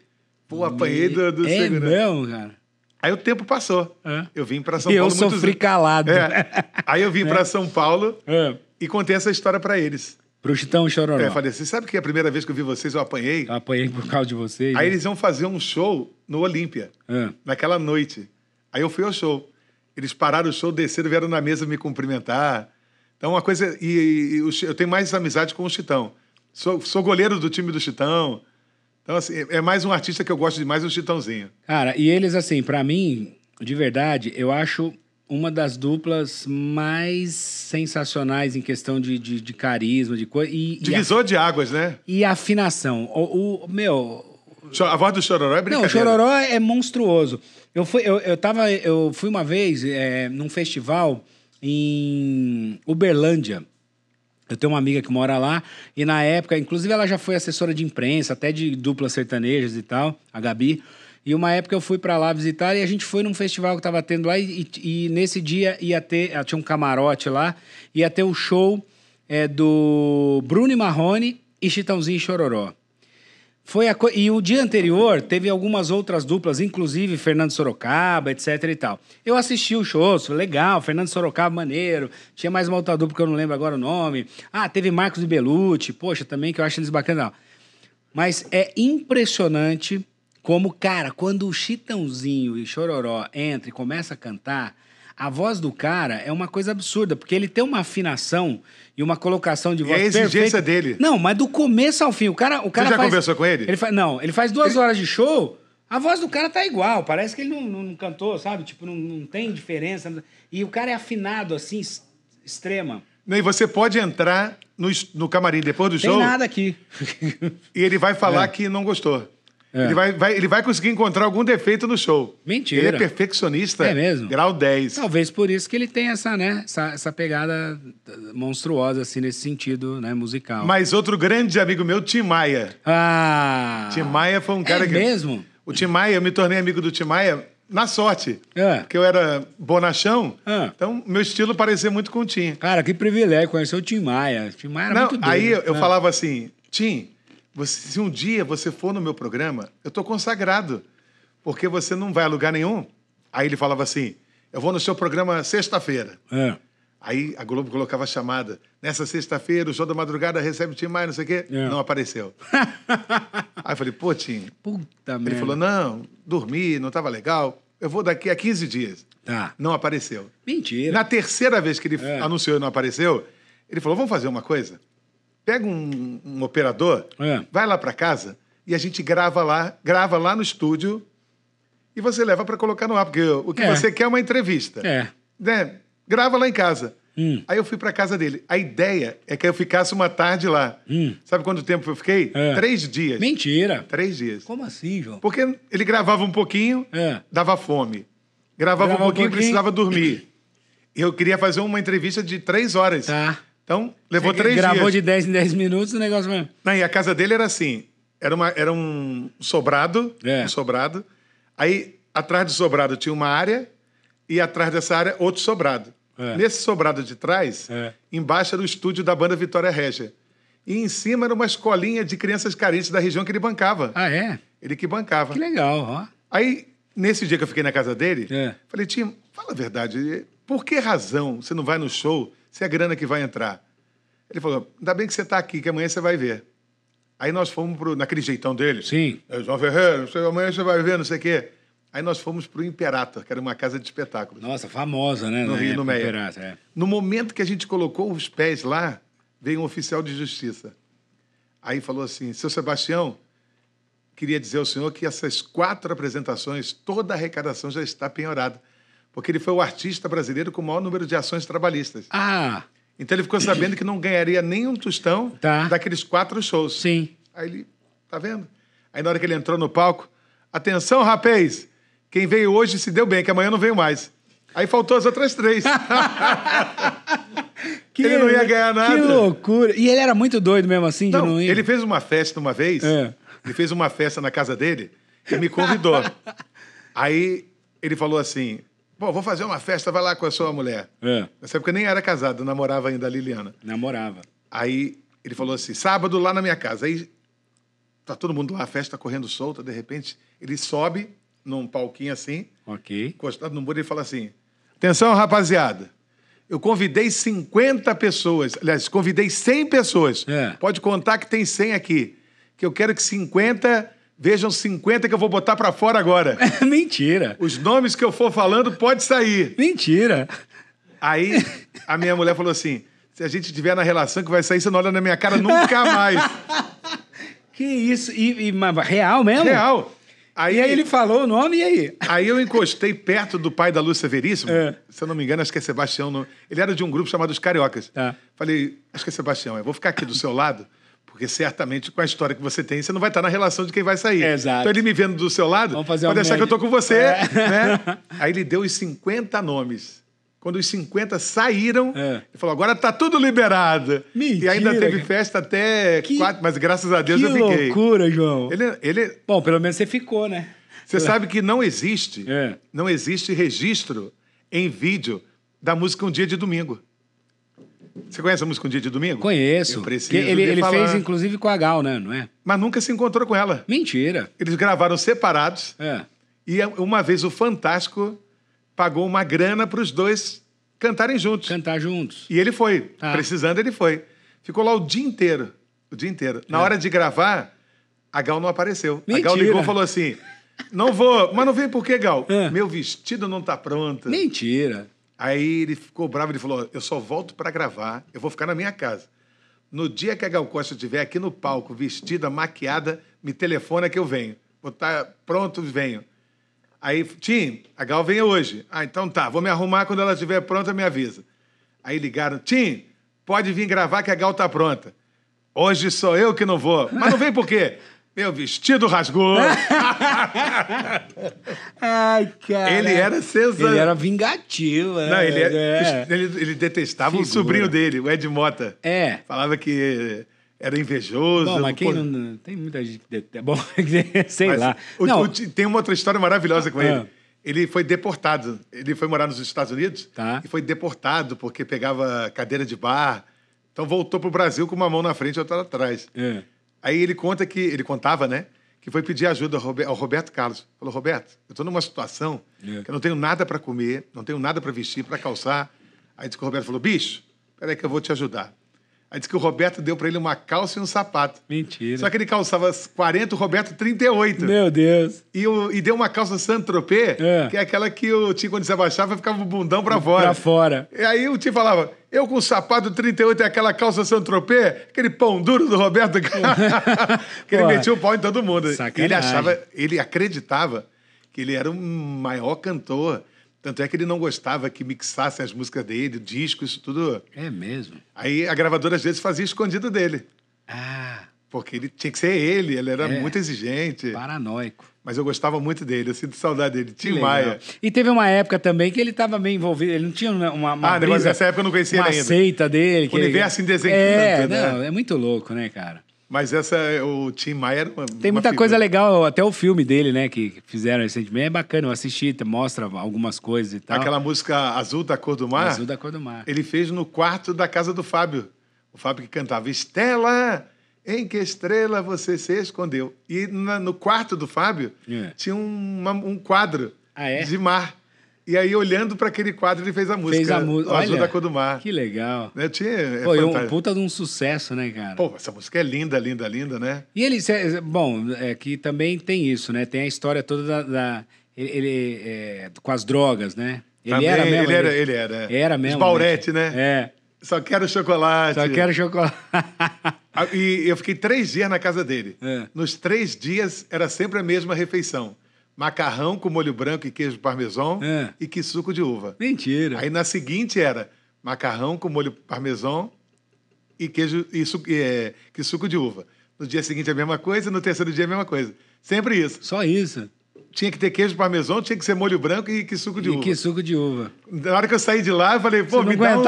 Pô, apanhei do, do é segurança. mesmo, cara. Aí o tempo passou. É. Eu vim pra [laughs] São E eu Paulo muitos sofri anos. calado. É. Aí eu vim [laughs] pra São Paulo É. e contei essa história pra eles. Pro Chitão e Chororó. É, falei assim, sabe que a primeira vez que eu vi vocês eu apanhei? Eu apanhei por causa de vocês. Aí né? eles iam fazer um show no Olímpia, É. naquela noite. Aí eu fui ao show. Eles pararam o show, desceram, vieram na mesa me cumprimentar. Então, uma coisa. E, e Chi- eu tenho mais amizade com o Chitão. Sou, sou goleiro do time do Chitão. Então, assim, é mais um artista que eu gosto demais, o Chitãozinho. Cara, e eles, assim, pra mim, de verdade, eu acho uma das duplas mais sensacionais em questão de, de, de carisma, de coisa. E, e, a- Divisor de águas, né? e afinação. O, o- meu. A voz do Chororó é Não, brincadeira. o Chororó é monstruoso. Eu fui, eu, eu tava, eu fui uma vez é, num festival em Uberlândia. Eu tenho uma amiga que mora lá, e na época, inclusive ela já foi assessora de imprensa, até de duplas sertanejas e tal, a Gabi. E uma época eu fui pra lá visitar e a gente foi num festival que tava tendo lá, e, e nesse dia ia ter, tinha um camarote lá, ia ter o show é, do Bruno Marrone e Chitãozinho e Chororó. Foi a co- E o dia anterior teve algumas outras duplas, inclusive Fernando Sorocaba, etc e tal. Eu assisti o show, legal, Fernando Sorocaba, maneiro. Tinha mais uma outra dupla que eu não lembro agora o nome. Ah, teve Marcos e Belucci, poxa, também que eu acho eles bacanas. Mas é impressionante como, cara, quando o Chitãozinho e Chororó entra e começa a cantar, a voz do cara é uma coisa absurda, porque ele tem uma afinação e uma colocação de voz a exigência perfeita. dele. Não, mas do começo ao fim. O cara, o cara já faz- conversou com ele? ele faz, não, ele faz duas horas de show, a voz do cara tá igual. Parece que ele não, não, não cantou, sabe? Tipo, não, não tem diferença. E o cara é afinado, assim, extrema. E você pode entrar no, no camarim depois do Tem show nada aqui. [laughs] e ele vai falar que não gostou. É. Ele, vai, vai- ele vai conseguir encontrar algum defeito no show. Mentira. Ele é perfeccionista. É mesmo? Grau 10. Talvez por isso que ele tem essa, né, essa, essa pegada monstruosa, assim, nesse sentido, né, musical. Mas outro grande amigo meu, Tim Maia. Ah! Tim Maia foi um cara é que. mesmo? O Tim Maia, eu me tornei amigo do Tim Maia na sorte. É. Porque eu era bonachão. Ah. Então, meu estilo parecia muito com o Tim. Cara, que privilégio conhecer o Tim Maia. O Tim Maia era Não, muito doido. aí eu, né? falava assim, Tim, você- se um dia você for no meu programa, eu tô consagrado, porque você não vai a lugar nenhum. Aí ele falava assim, eu vou no seu programa sexta-feira. É. Aí a Globo colocava a chamada. Nessa sexta-feira, o show da madrugada recebe o Tim Maia, não sei o quê. É. Não apareceu. [laughs] Aí eu falei, pô, Tim. Puta Ele merda. falou, não, dormi, não estava legal. Eu vou daqui a 15 dias. Tá. Não apareceu. Mentira. Na terceira vez que ele É. anunciou e não apareceu, ele falou, vamos fazer uma coisa? Pega um, um operador, É. vai lá para casa e a gente grava lá, grava lá no estúdio e você leva para colocar no ar, porque o que É. você quer é uma entrevista. É. Né? Grava lá em casa. Hum. Aí eu fui para casa dele. A ideia é que eu ficasse uma tarde lá. Hum. Sabe quanto tempo eu fiquei? É. Três dias. Mentira. Três dias. Como assim, João? Porque ele gravava um pouquinho, É. dava fome. Gravava Gravava um um pouquinho, pouquinho. precisava dormir. E eu queria fazer uma entrevista de três horas. Tá. Então, levou Você três Gravou dias. de 10 em 10 minutos o negócio mesmo. Não, e a casa dele era assim: era, uma, era um sobrado, É. um sobrado. Aí, atrás do sobrado tinha uma área, e atrás dessa área, outro sobrado. É. Nesse sobrado de trás, É. embaixo era o estúdio da banda Vitória Régia. E em cima era uma escolinha de crianças carentes da região que ele bancava. Ah, é? Ele que bancava. Que legal, ó. Aí, nesse dia que eu fiquei na casa dele, É. falei, Tim, fala a verdade, por que razão você não vai no show se é grana que vai entrar? Ele falou, ainda bem que você está aqui, que amanhã você vai ver. Aí nós fomos pro, naquele jeitão dele. Sim. "É, João Ferreira, sei, amanhã você vai ver, não sei o quê. Aí nós fomos pro Imperator, que era uma casa de espetáculos. Nossa, famosa, né? No Rio, no Meia. É. No momento que a gente colocou os pés lá, veio um oficial de justiça. Aí falou assim: seu Sebastião, queria dizer ao senhor que essas quatro apresentações, toda a arrecadação já está penhorada. Porque ele foi o artista brasileiro com o maior número de ações trabalhistas. Ah, Então ele ficou sabendo que não ganharia nem um tostão Tá. daqueles quatro shows. sim. Aí ele, tá vendo? Aí na hora que ele entrou no palco, atenção, rapaz! Quem veio hoje se deu bem, que amanhã não veio mais. Aí faltou as outras três. [laughs] Ele não ia ganhar nada. Que loucura. E ele era muito doido mesmo assim de Não, não ele fez uma festa uma vez. É. Ele fez uma festa na casa dele e me convidou. [laughs] Aí ele falou assim: Vou fazer uma festa, vai lá com a sua mulher. É, Nessa época eu nem era casado, namorava ainda a Liliana. namorava. Aí ele falou assim: sábado lá na minha casa. Aí tá todo mundo lá, a festa correndo solta, de repente ele sobe num palquinho assim, Ok. encostado no muro e fala assim: Atenção, rapaziada. Eu convidei 50 pessoas, aliás, convidei 100 pessoas. É. Pode contar que tem 100 aqui. Que eu quero que 50 vejam 50 que eu vou botar pra fora agora. [laughs] Mentira. Os nomes que eu for falando pode sair. Mentira. Aí a minha mulher falou assim: se a gente tiver na relação que vai sair, você não olha na minha cara nunca mais. [laughs] Que isso? E, e- mas real mesmo? Real. Aí, E aí ele falou o nome e aí? aí eu encostei perto do pai da Lúcia Veríssimo. É. Se eu não me engano, acho que é Sebastião. Ele era de um grupo chamado Os Cariocas. Tá. Falei, acho que é Sebastião, eu vou ficar aqui do seu lado, porque certamente com a história que você tem, você não vai estar na relação de quem vai sair. Exato. Então ele me vendo do seu lado, Vamos fazer pode achar que eu tô com você. É. Né? Aí ele deu os 50 nomes. Quando os 50 saíram, É. ele falou: agora tá tudo liberado. Mentira, E ainda teve cara. festa até Que- quatro, mas graças a Deus que eu fiquei. loucura, João. Ele, ele, Bom, pelo menos você ficou, né? você sabe que não existe, É. não existe registro em vídeo da música Um Dia de Domingo. Você conhece a música Um Dia de Domingo? Conheço. Eu preciso ele ele fez, inclusive, com a Gal, né? Não é? Mas nunca se encontrou com ela. Mentira. Eles gravaram separados É. e uma vez o Fantástico pagou uma grana para os dois cantarem juntos. Cantar juntos. E ele foi. Tá. Precisando, ele foi. Ficou lá o dia inteiro. O dia inteiro. Na hora de gravar, a Gal não apareceu. A Gal É. Mentira. ligou e falou assim: Não vou. Mas não vem por quê, Gal? É. Meu vestido não tá pronto. Mentira. Aí ele ficou bravo, ele falou: Eu só volto para gravar, eu vou ficar na minha casa. No dia que a Gal Costa estiver aqui no palco, vestida, maquiada, me telefona que eu venho. Vou estar pronto, venho. Aí, Tim, a Gal vem hoje. Ah, então tá, vou me arrumar quando ela estiver pronta, me avisa. Aí ligaram: Tim, pode vir gravar que a Gal tá pronta. Hoje sou eu que não vou. Mas não vem por quê? Meu vestido rasgou. [laughs] Ai, cara. Ele era sensacional. Ele era vingativo, né? Não, ele, é- é. ele, ele detestava o Figura. sobrinho dele, o Ed Mota. É. Falava que era invejoso. Bom, mas quem pô, não. Tem muita gente. que Bom, [laughs] sei mas lá. o- não, o tem uma outra história maravilhosa com Ah. ele. Ele foi deportado. Ele foi morar nos Estados Unidos Tá. e foi deportado porque pegava cadeira de bar. Então voltou pro Brasil com uma mão na frente e outra atrás. é. Aí ele conta que ele contava, né? Que foi pedir ajuda ao Robe- ao Roberto Carlos. Falou, Roberto, eu estou numa situação É. que eu não tenho nada para comer, não tenho nada para vestir, para calçar. Aí disse que o Roberto falou, bicho, peraí que eu vou te ajudar. Aí disse que o Roberto deu para ele uma calça e um sapato. Mentira. Só que ele calçava 40, o Roberto 38. Meu Deus. E, o, e deu uma calça Saint-Tropez, É. que é aquela que o Tim, quando se abaixava, ficava o bundão para fora. Pra fora. E aí o Tim falava, eu com o sapato 38 e aquela calça Saint-Tropez, aquele pão duro do Roberto que [laughs] ele metia o pau em todo mundo. sacanagem. Ele achava, ele acreditava que ele era o maior cantor. Tanto é que ele não gostava que mixassem as músicas dele, discos, isso tudo. É mesmo. Aí a gravadora às vezes fazia escondido dele. Ah, Porque ele tinha que ser ele, ele era É. muito exigente. paranoico. Mas eu gostava muito dele, eu sinto saudade dele. Tim. Maia. E teve uma época também que ele estava bem envolvido. Ele não tinha uma, uma Ah, negócio brisa, dessa época eu não conhecia uma ele ainda. seita dele. Que Universo em desencanto, É, né? não, é muito louco, né, cara? Mas essa, o Tim Maia era uma. Tem uma muita figura. coisa legal, até o filme dele, né, que fizeram recentemente. É bacana, eu assisti, mostra algumas coisas e tal. Aquela música Azul da Cor do Mar, Azul da Cor do Mar. ele fez no quarto da casa do Fábio. O Fábio que cantava Estela, em que estrela você se escondeu? E na- no quarto do Fábio É. tinha uma- um quadro Ah, é? de mar. E aí, olhando para aquele quadro, ele fez a música Fez a música. Azul da Cor do Mar. Que legal. Né, tinha, é Pô, e um fantástico. puta de um sucesso, né, cara? Pô, essa música é linda, linda, linda, né? E ele, bom, é que também tem isso, né? Tem a história toda da. da- ele ele, é, com as drogas, né? Ele Também, era mesmo. Ele era, ele era. Era mesmo. Esbaurete, né? É. Só quero chocolate. Só quero chocolate. [laughs] Ah, E eu fiquei três dias na casa dele. É. Nos três dias era sempre a mesma refeição: macarrão com molho branco e queijo parmesão É. e que suco de uva. Mentira. Aí na seguinte era macarrão com molho parmesão e queijo e suco, e, é, que suco de uva. No dia seguinte a mesma coisa, no terceiro dia a mesma coisa. Sempre isso. Só isso. tinha que ter queijo parmesão, tinha que ser molho branco e que suco de E uva. que suco de uva. Na hora que eu saí de lá, eu falei, pô, me dá um...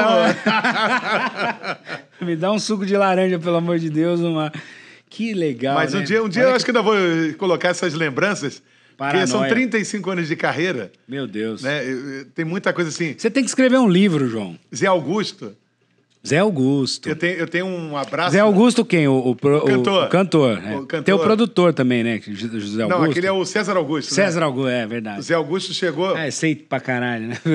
[laughs] Me dá um suco de laranja, pelo amor de Deus, uma. Que legal. Mas um né? dia, um dia Olha eu acho que ainda vou colocar essas lembranças, porque são Paranoia. 35 anos de carreira, Meu Deus. né? Tem muita coisa assim. Você tem que escrever um livro, João. Zé Augusto, Zé Augusto. eu tenho, eu tenho um abraço. Zé Augusto quem? O, o, o- cantor. O, cantor. é. O cantor. Tem o produtor também, né? José Augusto. Não, aquele é o César Augusto. né? César Augusto, é O verdade. Zé Augusto chegou. É, sei pra caralho, né? [laughs]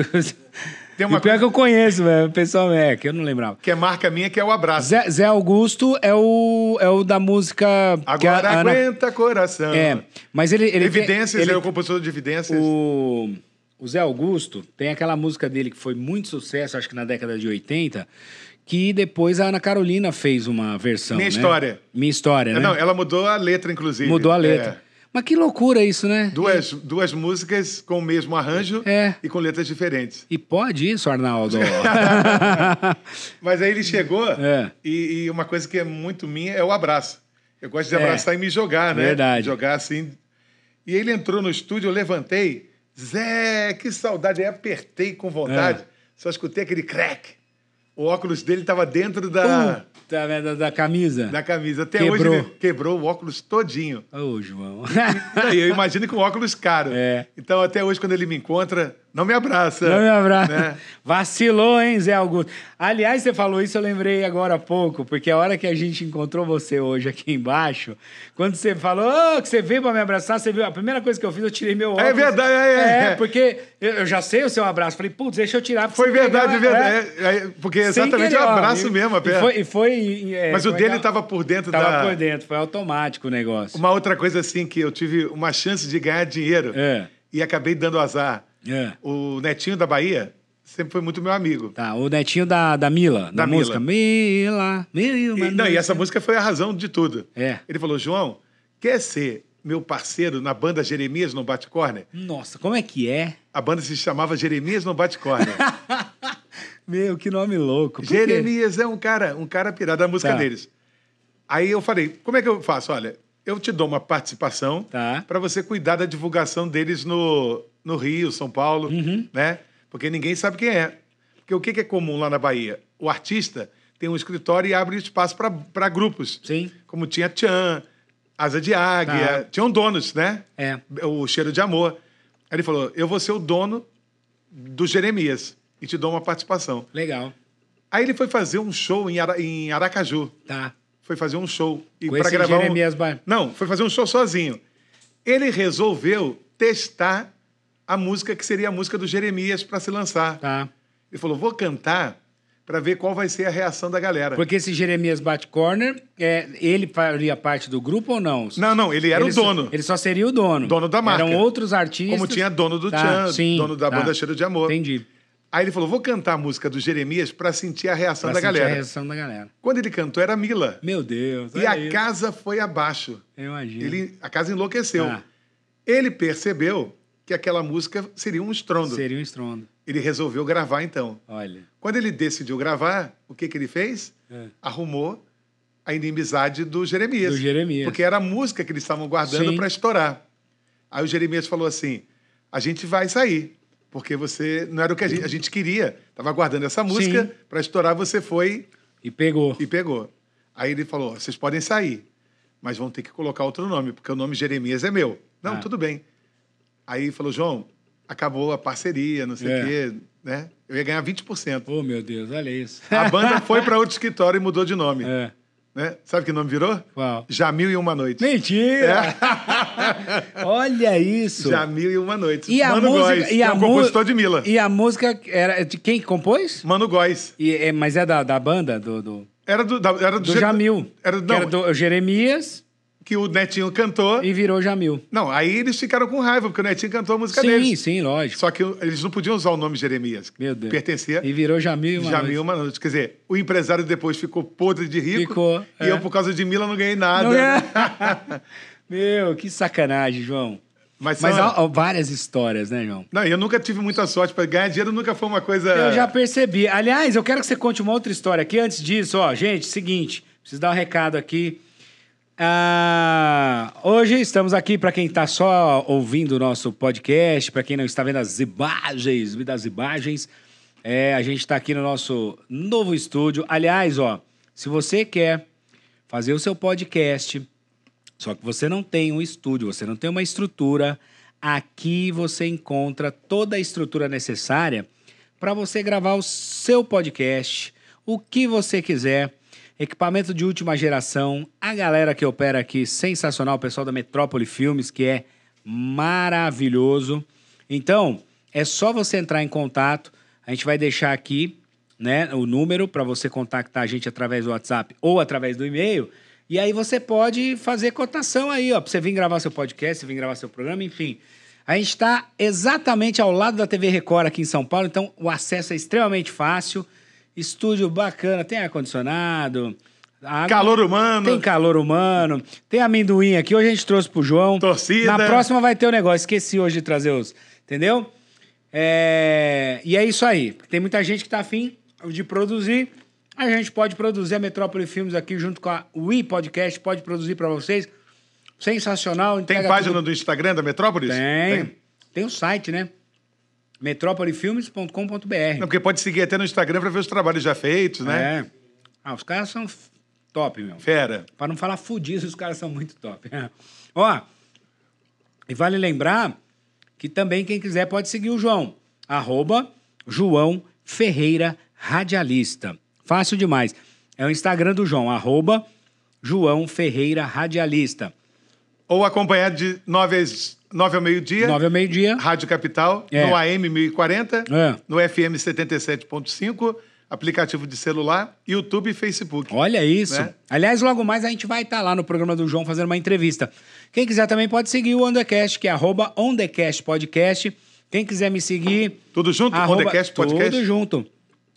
Tem uma e pior coisa- que eu conheço, velho. O pessoal é, que eu não lembrava. Que é marca minha, que é o abraço. Zé, Zé Augusto é o, é o da música. que a Agora Ana- aguenta coração. É, mas ele. ele Evidências, ele, ele é o compositor de Evidências. o, o Zé Augusto tem aquela música dele que foi muito sucesso, acho que na década de 80, que depois a Ana Carolina fez uma versão. Minha né? História. Minha história, É, né? Não, ela mudou a letra, inclusive. Mudou a letra. É. Mas que loucura isso, né? Duas, duas músicas com o mesmo arranjo É. e com letras diferentes. E pode isso, Arnaldo? [laughs] Mas aí ele chegou É. e, e uma coisa que é muito minha é o abraço. Eu gosto de É. abraçar e me jogar, né? Verdade. Jogar assim. E ele entrou no estúdio, eu levantei. Zé, que saudade. Aí apertei com vontade. É. Só escutei aquele crack. O óculos dele estava dentro da, Puta merda da camisa. da camisa. Até Quebrou. hoje quebrou o óculos todinho. Ô, João. E eu imagino que um óculos caro. É. Então, até hoje, quando ele me encontra, não me abraça. Não me abraça. Né? Vacilou, hein, Zé Augusto? Aliás, você falou isso, eu lembrei agora há pouco, porque a hora que a gente encontrou você hoje aqui embaixo, quando você falou "Ô, que você veio pra me abraçar, você viu? A primeira coisa que eu fiz, eu tirei meu óculos. É verdade, é, é. É, porque eu já sei o seu abraço. Falei, putz, deixa eu tirar. Foi verdade, verdade. É, é, porque é exatamente querer, o ó, abraço e- mesmo. a E pé. foi. E foi é, Mas o é dele é? estava por dentro Tava da. por dentro, foi automático o negócio. Uma outra coisa assim que eu tive uma chance de ganhar dinheiro É. e acabei dando azar. É. O Netinho da Bahia sempre foi muito meu amigo. Tá, o netinho da, da Mila, da, Da Mila. música. Mila, Mila. E, não, e essa música foi a razão de tudo. É. Ele falou: João, quer ser meu parceiro na banda Jeremias no Bate Corner? Nossa, como é que é? A banda se chamava Jeremias no Bate Corner. [laughs] Meu, que nome louco. Por quê? Jeremias é um cara, um cara pirado da música Tá. deles. Aí eu falei, como é que eu faço? Olha, eu te dou uma participação Tá. para você cuidar da divulgação deles no, no Rio, São Paulo, Uhum. né? Porque ninguém sabe quem é. Porque o que é comum lá na Bahia? O artista tem um escritório e abre espaço para grupos. Sim. Como tinha Tchan, Asa de Águia, Tá. tinham donos, né? É. O Cheiro de Amor. Aí ele falou, eu vou ser o dono do Jeremias e te dou uma participação. Legal. Aí ele foi fazer um show em, Ara- em Aracaju. Tá. Foi fazer um show. E esse gravar um- Jeremias Ba- Não, foi fazer um show sozinho. Ele resolveu testar a música que seria a música do Jeremias para se lançar. Tá. Ele falou: vou cantar para ver qual vai ser a reação da galera. Porque esse Jeremias Bate Corner, é, ele faria parte do grupo ou não? Não, não, ele era Ele o só- dono. ele só seria o dono. Dono da marca. Eram outros artistas. Como tinha dono do Tá, Tchan, sim, dono da tá. banda Cheiro de Amor. Entendi. Aí ele falou: vou cantar a música do Jeremias para sentir a reação Pra da sentir galera. a reação da galera. Quando ele cantou, era Mila. Meu Deus. E a isso. casa foi abaixo. Eu imagino. Ele, a casa enlouqueceu. Tá. Ele percebeu que aquela música seria um estrondo. Seria um estrondo. Ele resolveu gravar então. Olha. Quando ele decidiu gravar, o que, que ele fez? É. Arrumou a inimizade do Jeremias. Do Jeremias. Porque era a música que eles estavam guardando para estourar. Aí o Jeremias falou assim: a gente vai sair. Porque você não era o que a gente, a gente queria. Estava guardando essa música para estourar, você foi E pegou. e pegou. Aí ele falou: vocês podem sair, mas vão ter que colocar outro nome, porque o nome Jeremias é meu. Não, Ah. tudo bem. Aí falou: João, acabou a parceria, não sei o É. quê, né? Eu ia ganhar 20%. Oh, meu Deus, olha isso. A [laughs] banda foi para outro escritório e mudou de nome. É. Né? Sabe que nome virou? Qual? Jamil e Uma Noite. Mentira! [laughs] Olha isso! Jamil e Uma Noite. E a Mano música. Góes, e a é um compositor de Mila. E a música era de quem que compôs? Mano Góes. E, é, mas é da, da banda? Do, do, Era do, da- era do, do Jamil. Era, não, era do Jeremias que o Netinho cantou. e virou Jamil. Não, aí eles ficaram com raiva, porque o Netinho cantou a música Sim, deles. sim, lógico. Só que eles não podiam usar o nome Jeremias. Meu Deus. Pertencia E virou Jamil e uma Jamil uma noite. Quer dizer, o empresário depois ficou podre de rico. Ficou, E é. eu, por causa de Mila, não ganhei nada. Não é? [laughs] Meu, que sacanagem, João. Mas, Mas são- há, há várias histórias, né, João? Não, eu nunca tive muita sorte. para Ganhar dinheiro nunca foi uma coisa... Eu já percebi. Aliás, eu quero que você conte uma outra história aqui. Antes disso, ó, gente, seguinte, preciso dar um recado aqui. Ah, hoje estamos aqui para quem está só ouvindo o nosso podcast, para quem não está vendo as imagens, das imagens, é, a gente está aqui no nosso novo estúdio. Aliás, ó, se você quer fazer o seu podcast, só que você não tem um estúdio, você não tem uma estrutura, aqui você encontra toda a estrutura necessária para você gravar o seu podcast, o que você quiser equipamento de última geração, a galera que opera aqui, sensacional, o pessoal da Metrópole Filmes, que é maravilhoso. Então, é só você entrar em contato, a gente vai deixar aqui né, o número para você contactar a gente através do WhatsApp ou através do e-mail. E aí você pode fazer cotação aí, ó, para você vir gravar seu podcast, vir gravar seu programa, enfim. A gente está exatamente ao lado da TV Record aqui em São Paulo, então o acesso é extremamente fácil. Estúdio bacana, tem ar-condicionado. água- Calor humano. Tem calor humano. Tem amendoim aqui. Hoje a gente trouxe pro João. Torcida. Na próxima vai ter o negócio. Esqueci hoje de trazer os. Entendeu? É, E é isso aí. Tem muita gente que tá afim de produzir. A gente pode produzir a Metrópole Filmes aqui junto com a Wii Podcast. Pode produzir para vocês. Sensacional. Tem página tudo- do Instagram da Metrópolis? Tem. Tem o site, né? metrópolefilmes.com.br. Não, porque pode seguir até no Instagram para ver os trabalhos já feitos, né? É. Ah, os caras são top, meu. Fera. Pra não falar fudidos, os caras são muito top. [laughs] Ó, e vale lembrar que também quem quiser pode seguir o João. Arroba João Ferreira Radialista. Fácil demais. É o Instagram do João, arroba João Ferreira Radialista. Ou acompanhado de 9 às 9 ao meio-dia. Nove ao meio-dia. Rádio Capital, É. no AM 1040, É. no FM 77.5, aplicativo de celular, YouTube e Facebook. Olha isso. Né? Aliás, logo mais a gente vai estar lá no programa do João fazendo uma entrevista. Quem quiser também pode seguir o OnTheCast, que é arroba OnTheCast Podcast. Quem quiser me seguir... Tudo junto? arroba, Podcast? Tudo junto.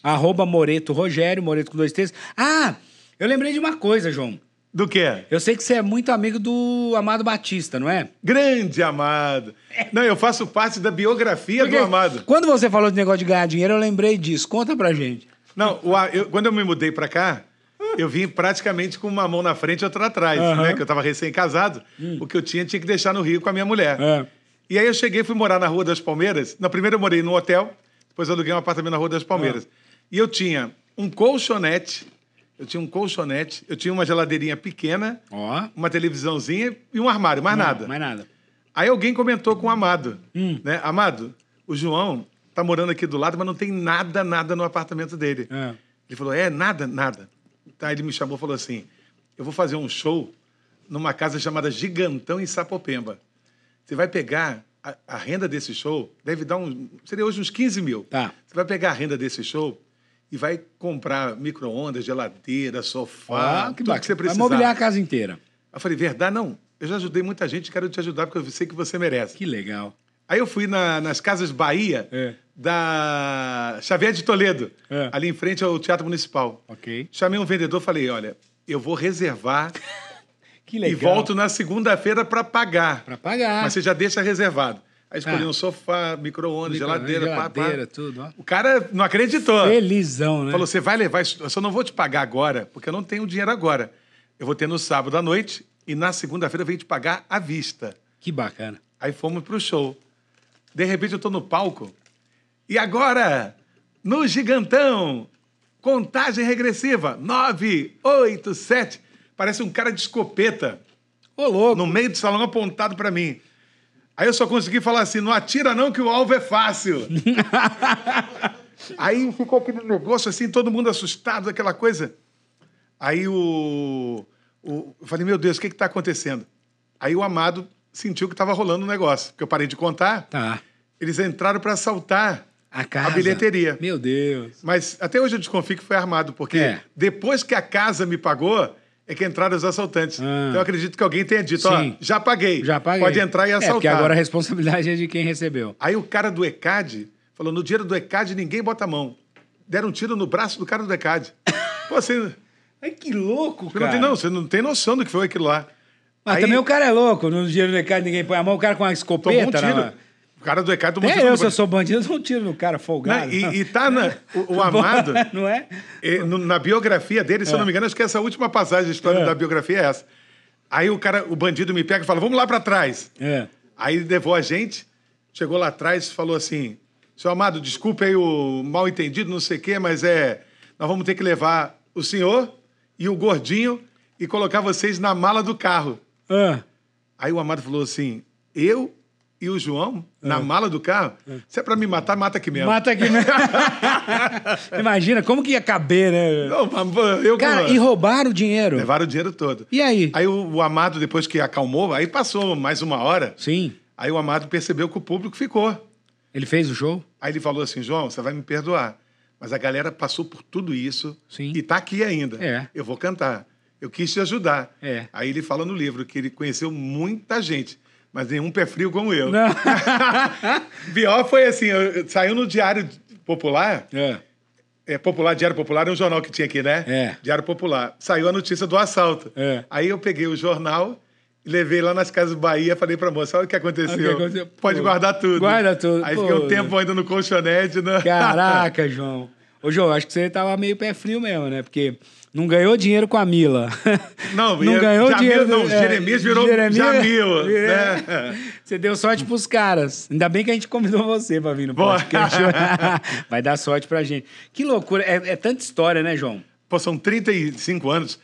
Arroba Moreto Rogério, Moreto com dois T's. Ah, eu lembrei de uma coisa, João. Do quê? Eu sei que você é muito amigo do Amado Batista, não é? Grande Amado. Não, eu faço parte da biografia Porque do Amado. Quando você falou de negócio de ganhar dinheiro, eu lembrei disso. Conta pra gente. Não, o eu- quando eu me mudei pra cá, eu vim praticamente com uma mão na frente e outra atrás, Aham. né? Que eu tava recém-casado. O que eu tinha, tinha que deixar no Rio com a minha mulher. É. E aí eu cheguei e fui morar na Rua das Palmeiras. Na primeira eu morei num hotel, depois eu aluguei um apartamento na Rua das Palmeiras. E eu tinha um colchonete, eu tinha um colchonete, eu tinha uma geladeirinha pequena, Ó. uma televisãozinha e um armário, mais nada. Mais nada. Aí alguém comentou com o Amado, Hum. né? Amado, o João tá morando aqui do lado, mas não tem nada, nada no apartamento dele. É. Ele falou, é, nada, nada. Tá, ele me chamou e falou assim, eu vou fazer um show numa casa chamada Gigantão em Sapopemba. Você vai pegar a, a renda desse show, deve dar um, seria hoje uns 15 mil. Tá. Você vai pegar a renda desse show e vai comprar micro-ondas, geladeira, sofá, Ó, que tudo bacana. que você Vai precisar. mobiliar a casa inteira. Eu falei, verdade? Não, eu já ajudei muita gente, quero te ajudar porque eu sei que você merece. Que legal. Aí eu fui na- nas Casas Bahia É. da Xavier de Toledo, É. ali em frente ao Teatro Municipal. Ok. Chamei um vendedor falei, olha, eu vou reservar [laughs] Que e legal. volto na segunda-feira para pagar. Pra pagar. Mas você já deixa reservado. Aí escolhi Ah. um sofá, micro-ondas, Micro- geladeira, pá, pá. geladeira, tudo, ó. O cara não acreditou. Felizão, né? Falou, você vai levar isso, eu só não vou te pagar agora, porque eu não tenho dinheiro agora. Eu vou ter no sábado à noite e na segunda-feira eu venho te pagar à vista. Que bacana. Aí fomos pro show. De repente eu tô no palco. E agora, no gigantão, contagem regressiva. 9, 8, 7. Parece um cara de escopeta Ô, louco. no meio do salão apontado pra mim. Aí eu só consegui falar assim: não atira não que o alvo é fácil. [laughs] Aí ficou aquele negócio assim, todo mundo assustado, aquela coisa. Aí o. o eu falei, meu Deus, o que está acontecendo? Aí o amado sentiu que estava rolando um negócio. Porque eu parei de contar, Tá. eles entraram para assaltar A casa. a bilheteria. Meu Deus. Mas até hoje eu desconfio que foi armado, porque É. depois que a casa me pagou, é que entraram os assaltantes. Ah. Então eu acredito que alguém tenha dito, ó, Sim. já paguei. Já paguei. Pode entrar e É, porque assaltar. agora a responsabilidade é de quem recebeu. Aí o cara do ECAD falou: no dia do ECAD ninguém bota a mão. Deram um tiro no braço do cara do ECAD. [laughs] Pô, você, Ai, que louco, você não tem, não, você não tem noção do que foi aquilo lá. Mas Aí também o cara é louco. No dia do mercado ninguém põe a mão, o cara com uma tomou escopeta. um tiro. na- O cara do ECAD tomou tiro eu, se eu sou bandido, eu um tiro no cara folgado. Não, e, e tá na, [laughs] o, o Amado, Não é? na biografia dele, se eu não me engano, acho que essa última passagem da história É. da biografia é essa. Aí o cara, o bandido me pega e fala: vamos lá pra trás. É. Aí levou a gente, chegou lá atrás e falou assim: Seu amado, desculpe aí o mal entendido, não sei o quê, mas é. Nós vamos ter que levar o senhor e o gordinho e colocar vocês na mala do carro. Ah. Aí o amado falou assim: Eu e o João na mala do carro? Se é pra me matar, mata aqui mesmo. Mata aqui, né? [laughs] Imagina, como que ia caber, né? Não, eu Cara, e roubaram o dinheiro. Levaram o dinheiro todo. E aí? Aí o, o amado, depois que acalmou, aí passou mais uma hora. Sim. Aí o amado percebeu que o público ficou. Ele fez o show? Aí ele falou assim: João, você vai me perdoar. Mas a galera passou por tudo isso Sim. e tá aqui ainda. É. Eu vou cantar. Eu quis te ajudar. É. Aí ele fala no livro que ele conheceu muita gente, mas nenhum pé frio como eu. Não. [laughs] Pior foi assim: eu- saiu no Diário Popular. É. É, Popular, Diário Popular é um jornal que tinha aqui, né? É. Diário Popular. Saiu a notícia do assalto. É. Aí eu peguei o jornal, levei lá nas Casas Bahia, falei pra moça, olha o que aconteceu. Olha o que aconteceu. Pode Pô, guardar tudo. guarda tudo. Aí Pô. fiquei um tempo ainda no colchonete, né? Caraca, João. Ô, João, acho que você tava meio pé frio mesmo, né? Porque não ganhou dinheiro com a Mila. [laughs] Não, não ia- ganhou Jamil, dinheiro. não, Jeremias virou Jamil, [laughs] É. né? Você deu sorte pros caras. Ainda bem que a gente convidou você pra vir no podcast. [laughs] Vai dar sorte pra gente. Que loucura. É, é tanta história, né, João? Pô, são 35 anos.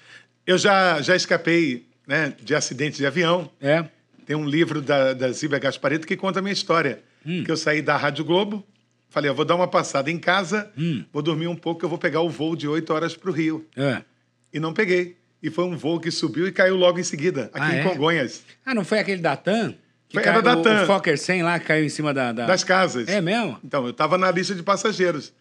Eu já, já escapei né, de acidente de avião. É. Tem um livro da, da Zíbia Gaspareto que conta a minha história. Hum. Que eu saí da Rádio Globo, falei, eu vou dar uma passada em casa, Hum. vou dormir um pouco, eu vou pegar o voo de 8 horas para o Rio. É. E não peguei. E foi um voo que subiu e caiu logo em seguida, aqui Ah, em é? Congonhas, Ah, não foi aquele da TAM? Que Foi- era caiu- da TAM. O, o Fokker 100 lá que caiu em cima da... da- das casas. É mesmo? Então, eu estava na lista de passageiros.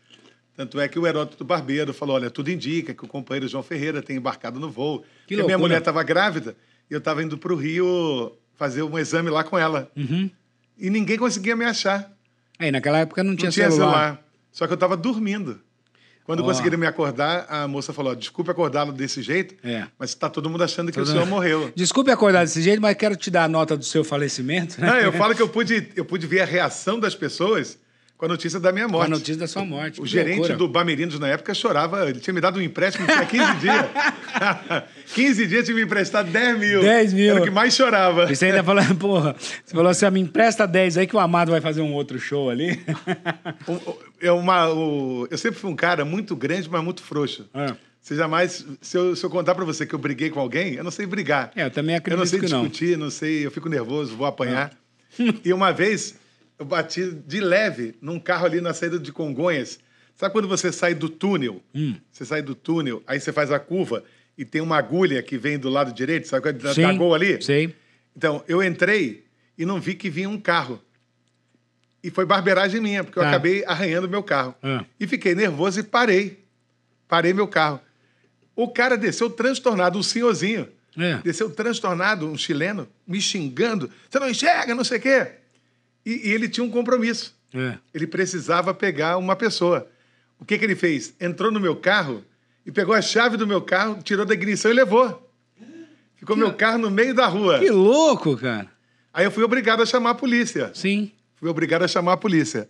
Tanto é que o Heródoto Barbeiro falou: olha, tudo indica que o companheiro João Ferreira tem embarcado no voo. Que minha mulher estava grávida e eu estava indo para o Rio fazer um exame lá com ela. Uhum. E ninguém conseguia me achar. Aí, naquela época não tinha, Não tinha celular. celular. Só que eu estava dormindo. Quando Ó. conseguiram me acordar, a moça falou: desculpe acordá-lo desse jeito, É. mas está todo mundo achando que Todo- o senhor morreu. Desculpe acordar desse jeito, mas quero te dar a nota do seu falecimento. Né? Não, eu falo que eu pude, eu pude ver a reação das pessoas com a notícia da minha Com a morte. notícia da sua morte. O que gerente loucura. do Bamerindos na época chorava, ele tinha me dado um empréstimo tinha 15 dias. [laughs] 15 dias tinha me emprestado 10 mil. 10 mil. Era o que mais chorava. E você ainda falou, [laughs] porra, você falou assim, ah, me empresta 10 aí que o Amado vai fazer um outro show ali. [laughs] É uma, o- eu sempre fui um cara muito grande, mas muito frouxo. É. Você jamais. Se eu, se eu contar pra você que eu briguei com alguém, eu não sei brigar. É, eu também Eu não acredito sei que não. discutir, não. sei, eu fico nervoso, vou apanhar. e uma vez eu bati de leve num carro ali na saída de Congonhas. Sabe quando você sai do túnel? Hum. Você sai do túnel, aí você faz a curva e tem uma agulha que vem do lado direito, sabe é da, Sim, da gol ali? Sei. Então, eu entrei e não vi que vinha um carro. E foi barbeiragem minha, porque eu Tá. acabei arranhando meu carro. Ah. E fiquei nervoso e parei. Parei meu carro. O cara desceu transtornado, um senhorzinho. É. Desceu transtornado, um chileno, me xingando. Você não enxerga, não sei o quê. E, e ele tinha um compromisso. É. Ele precisava pegar uma pessoa. O que, que ele fez? Entrou no meu carro e pegou a chave do meu carro, tirou da ignição e levou. Ficou meu carro no meio da rua. Que louco, cara. Aí eu fui obrigado a chamar a polícia. Sim. Fui obrigado a chamar a polícia.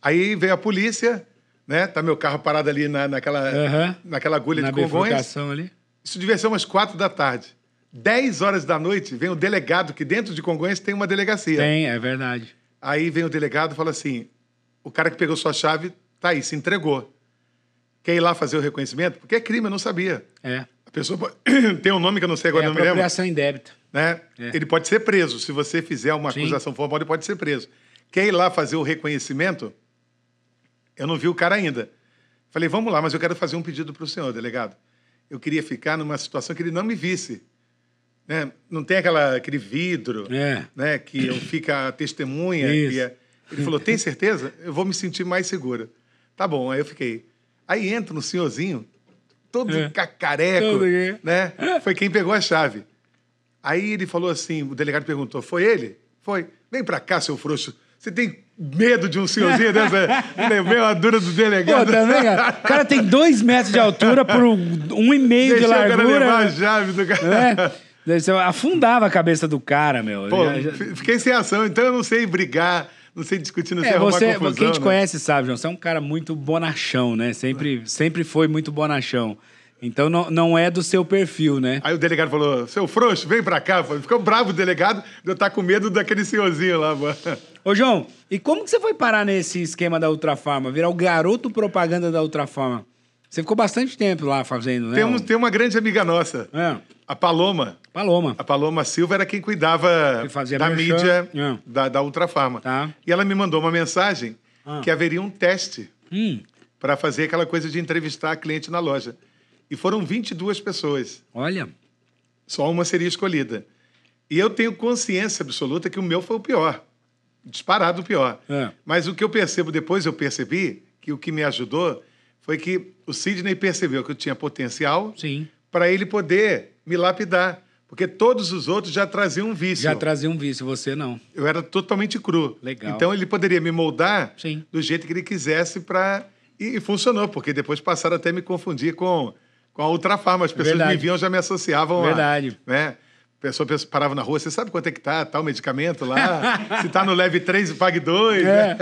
Aí veio a polícia, né? Tá meu carro parado ali na, naquela, Aham. naquela agulha Na de Congonhas. ali. Isso devia ser umas quatro da tarde. Dez horas da noite vem o delegado, que dentro de Congonhas tem uma delegacia. Tem, é verdade. Aí vem o delegado e fala assim: o cara que pegou sua chave tá aí, se entregou. Quer ir lá fazer o reconhecimento? Porque é crime, eu não sabia. É. A pessoa pode- [clears throat] tem um nome que eu não sei É agora, não me lembro. apropriação em débito. Né? É. Ele pode ser preso. Se você fizer uma Sim. acusação formal, ele pode ser preso. Quer ir lá fazer o reconhecimento? Eu não vi o cara ainda. Falei, vamos lá, mas eu quero fazer um pedido para o senhor, delegado. Eu queria ficar numa situação que ele não me visse. Né? Não tem aquela, aquele vidro É. né? que eu fica a testemunha. É- Ele falou, tem certeza? Eu vou me sentir mais segura. Tá bom, aí eu fiquei. Aí entra um senhorzinho, todo É. cacareco, Todo né? Foi quem pegou a chave. Aí ele falou assim, o delegado perguntou, foi ele? Foi. Vem pra cá, seu frouxo. Você tem medo de um senhorzinho dessa? [laughs] Levei a dura do Pô, delegado. também, cara. O cara tem dois metros de altura por um, um e meio de Deixou o cara levar a largura. chave do cara. né? Você afundava a cabeça do cara, meu. Pô, Já- já- fi- fiquei sem ação, então eu não sei brigar, não sei discutir, não sei É, arrumar você, confusão. quem te né? conhece sabe, João, você é um cara muito bonachão, né? Sempre, sempre foi muito bonachão. Então não, não é do seu perfil, né? Aí o delegado falou: seu frouxo, vem pra cá. Ficou bravo o delegado de eu estar com medo daquele senhorzinho lá, mano. Ô, João, e como que você foi parar nesse esquema da Ultrafarma? Virar o garoto propaganda da Ultrafarma? Você ficou bastante tempo lá fazendo, né? Tem, um- tem uma grande amiga nossa, É, a Paloma. Paloma. A Paloma Silva era quem cuidava Que fazia da merchan. mídia É. da, da Ultrafarma. Tá. E ela me mandou uma mensagem Ah. que haveria um teste Hum, para fazer aquela coisa de entrevistar a cliente na loja. E foram 22 pessoas. olha. Só uma seria escolhida. E eu tenho consciência absoluta que o meu foi o pior. Disparado o pior. É. Mas o que eu percebo depois, eu percebi que o que me ajudou foi que o Sidney percebeu que eu tinha potencial para ele poder me lapidar. Porque todos os outros já traziam um vício. Já trazia um vício, você não. Eu era totalmente cru. Legal. Então ele poderia me moldar Sim. do jeito que ele quisesse para e, e funcionou, porque depois passaram até me confundir com, com a Ultrafarma. As pessoas Verdade. me viam já me associavam Verdade. a. Né? A pessoa parava na rua, você sabe quanto é que tá tal medicamento lá? [laughs] Se tá no leve 3 e pague 2. É.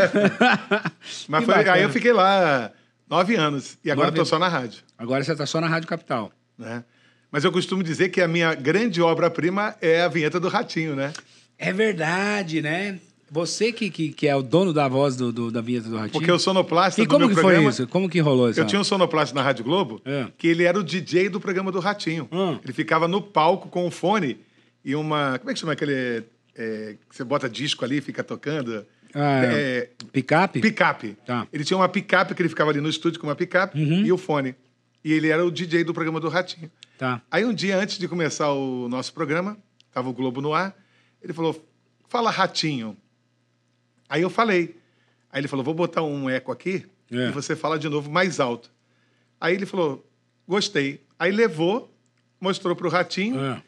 [laughs] Mas Que foi, aí eu fiquei lá nove anos. E agora estou só na rádio. Agora você tá só na Rádio Capital. Né? Mas eu costumo dizer que a minha grande obra-prima é a vinheta do Ratinho, né? É verdade, né? Você que, que, que é o dono da voz do, do- da vinheta do Ratinho. Porque o sonoplasta E do como meu que programa... foi isso? Como que rolou isso? Eu tinha um sonoplasta na Rádio Globo, É. que ele era o DJ do programa do Ratinho. Hum. Ele ficava no palco com um fone e uma. Como é que chama aquele. é, que você bota disco ali e fica tocando? Ah, É, Picape? picape. Tá. Uhum. Ele tinha uma picape que ele ficava ali no estúdio com uma picape e o fone. E ele era o DJ do programa do Ratinho. Tá. Aí um dia antes de começar o nosso programa, tava o Globo no ar, ele falou: "Fala Ratinho". Aí eu falei. Aí ele falou: "Vou botar um eco aqui É. e você fala de novo mais alto". Aí ele falou: "Gostei". Aí levou, mostrou pro Ratinho É.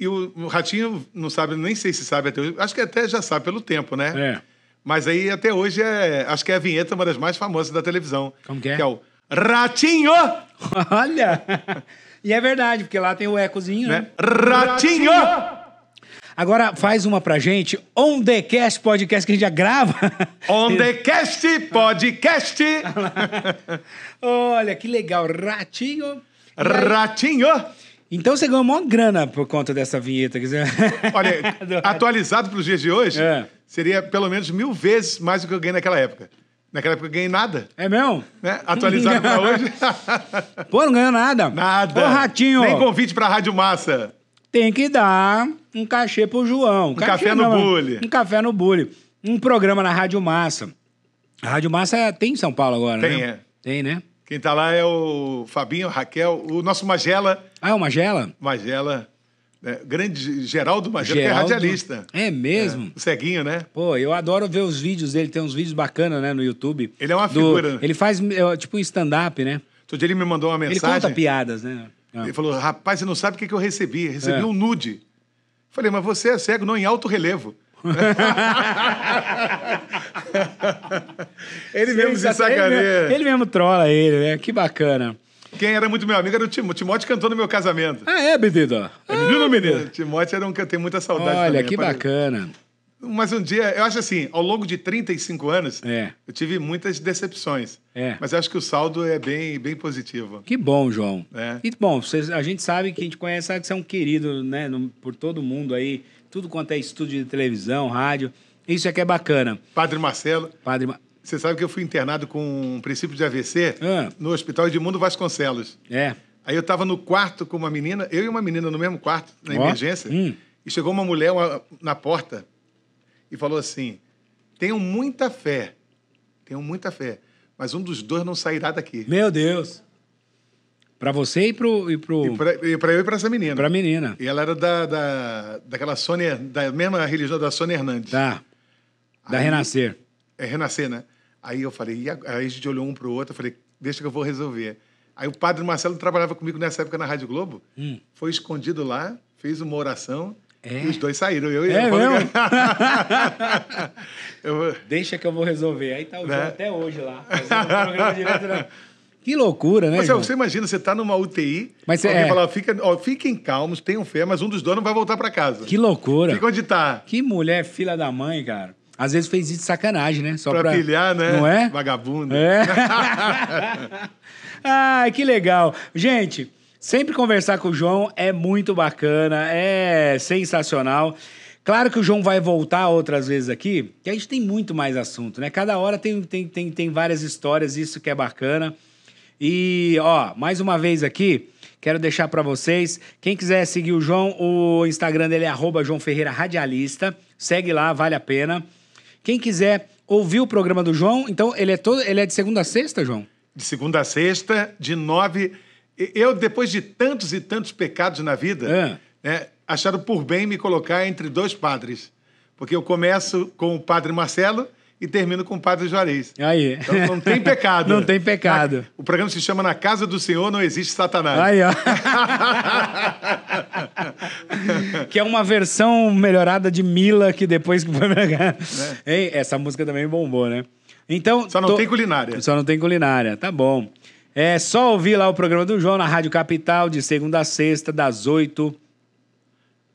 e o, o Ratinho não sabe, nem sei se sabe até hoje, acho que até já sabe pelo tempo, né? É. Mas aí até hoje é, acho que é a vinheta uma das mais famosas da televisão. Como que é? Que é o Ratinho, [laughs] Olha! E é verdade, porque lá tem o ecozinho, né? né? Ratinho! Agora faz uma pra gente, On The Cast Podcast, que a gente já grava. On the cast podcast. [laughs] Olha, que legal. Ratinho. Ratinho! Então você ganhou uma grana por conta dessa vinheta. Quer dizer... Olha, [laughs] Do- atualizado para os dias de hoje, É. seria pelo menos mil vezes mais do que eu ganhei naquela época. Naquela época eu ganhei nada. É mesmo? Né? Atualizado para [laughs] hoje, Pô, não ganhou nada. nada. Ô, Ratinho, Nem convite para a Rádio Massa. tem que dar um cachê pro João. Um, café no Bully. Um café no Bully. Um programa na Rádio Massa. A Rádio Massa tem em São Paulo agora, Tem, né? é. Tem, né? Quem tá lá é o Fabinho, Raquel, o nosso Magela. Ah, é uma Magela? Magela, né? grande Geraldo Magela, que é Geraldo? radialista. É mesmo? O ceguinho, né? Pô, eu adoro ver os vídeos dele. Tem uns vídeos bacanas, né, no YouTube. Ele é uma Do- figura. Ele faz é, tipo um stand-up, né? Outro dia ele me mandou uma Ele mensagem. conta piadas, né? Ah. Ele falou, rapaz, você não sabe o que, que eu recebi. Recebi É. um nude. Falei, mas você é cego, não em alto relevo. [laughs] ele mesmo se Ele sacaneia. mesmo, ele mesmo trola ele, né? Que bacana. Quem era muito meu amigo era o Timóteo. Timóteo cantou no meu casamento. Ah, é, menino? É menino ou menino? O Timóteo era um que eu tenho muita saudade Olha, também. que rapaz. bacana. Mas um dia, eu acho assim, ao longo de 35 anos, É. eu tive muitas decepções. É. Mas eu acho que o saldo é bem, bem positivo. Que bom, João. É. E bom, vocês- a gente sabe que a gente conhece, sabe que você é um querido, né, no- por todo mundo aí, tudo quanto é estúdio de televisão, rádio. Isso é que é bacana. Padre Marcelo, Padre. Ma- você sabe que eu fui internado com um princípio de AVC Ah. no Hospital Edmundo Vasconcelos. É. Aí eu estava no quarto com uma menina, eu e uma menina no mesmo quarto, na Ó. emergência, Hum. e chegou uma mulher uma- na porta e falou assim: tenham muita fé, tenham muita fé, mas um dos dois não sairá daqui. Meu Deus. Pra você e pro. E pro... E para eu e para essa menina. Pra menina. E ela era da, da, daquela Sônia, da mesma religião da Sônia Hernandes. Tá. Da Aí- Renascer. É Renascer, né? Aí eu falei, e aí a gente olhou um pro outro, eu falei, deixa que eu vou resolver. Aí o padre Marcelo trabalhava comigo nessa época na Rádio Globo, Hum. foi escondido lá, fez uma oração É? e os dois saíram. Eu e É [laughs] eu. mesmo? eu Deixa que eu vou resolver. Aí tá o Né? João até hoje lá. um direto Que loucura, né? Mas, João? você imagina, você tá numa UTI, Mas alguém é- fala, Fica, ó, fiquem calmos, tenham fé, mas um dos dois não vai voltar para casa. Que loucura. Fica onde tá. Que mulher filha da mãe, cara. Às vezes fez isso de sacanagem, né? Só pra, pra pilhar, né? Não é? Vagabundo. É. [laughs] Ai, que legal. Gente, sempre conversar com o João é muito bacana, é sensacional. Claro que o João vai voltar outras vezes aqui, que a gente tem muito mais assunto, né? Cada hora tem, tem, tem, tem várias histórias, isso que é bacana. E, ó, mais uma vez aqui, quero deixar para vocês, quem quiser seguir o João, o Instagram dele é arroba João Ferreira Radialista. Segue lá, vale a pena. Quem quiser ouvir o programa do João, então ele é todo, ele é de segunda a sexta, João? De segunda a sexta, de nove. Eu, depois de tantos e tantos pecados na vida, É. né, acharam por bem me colocar entre dois padres. Porque eu começo com o padre Marcelo e termino com o padre Juarez. Aí. Então não tem pecado. [laughs] Não tem pecado. Na- o programa se chama Na Casa do Senhor Não Existe Satanás. Aí, ó. [laughs] que é uma versão melhorada de Mila que depois que foi pra. Hein? Essa música também bombou, né? Então. É. Só não tô- tem culinária. Só não tem culinária, tá bom. É só ouvir lá o programa do João na Rádio Capital, de segunda a sexta, das oito,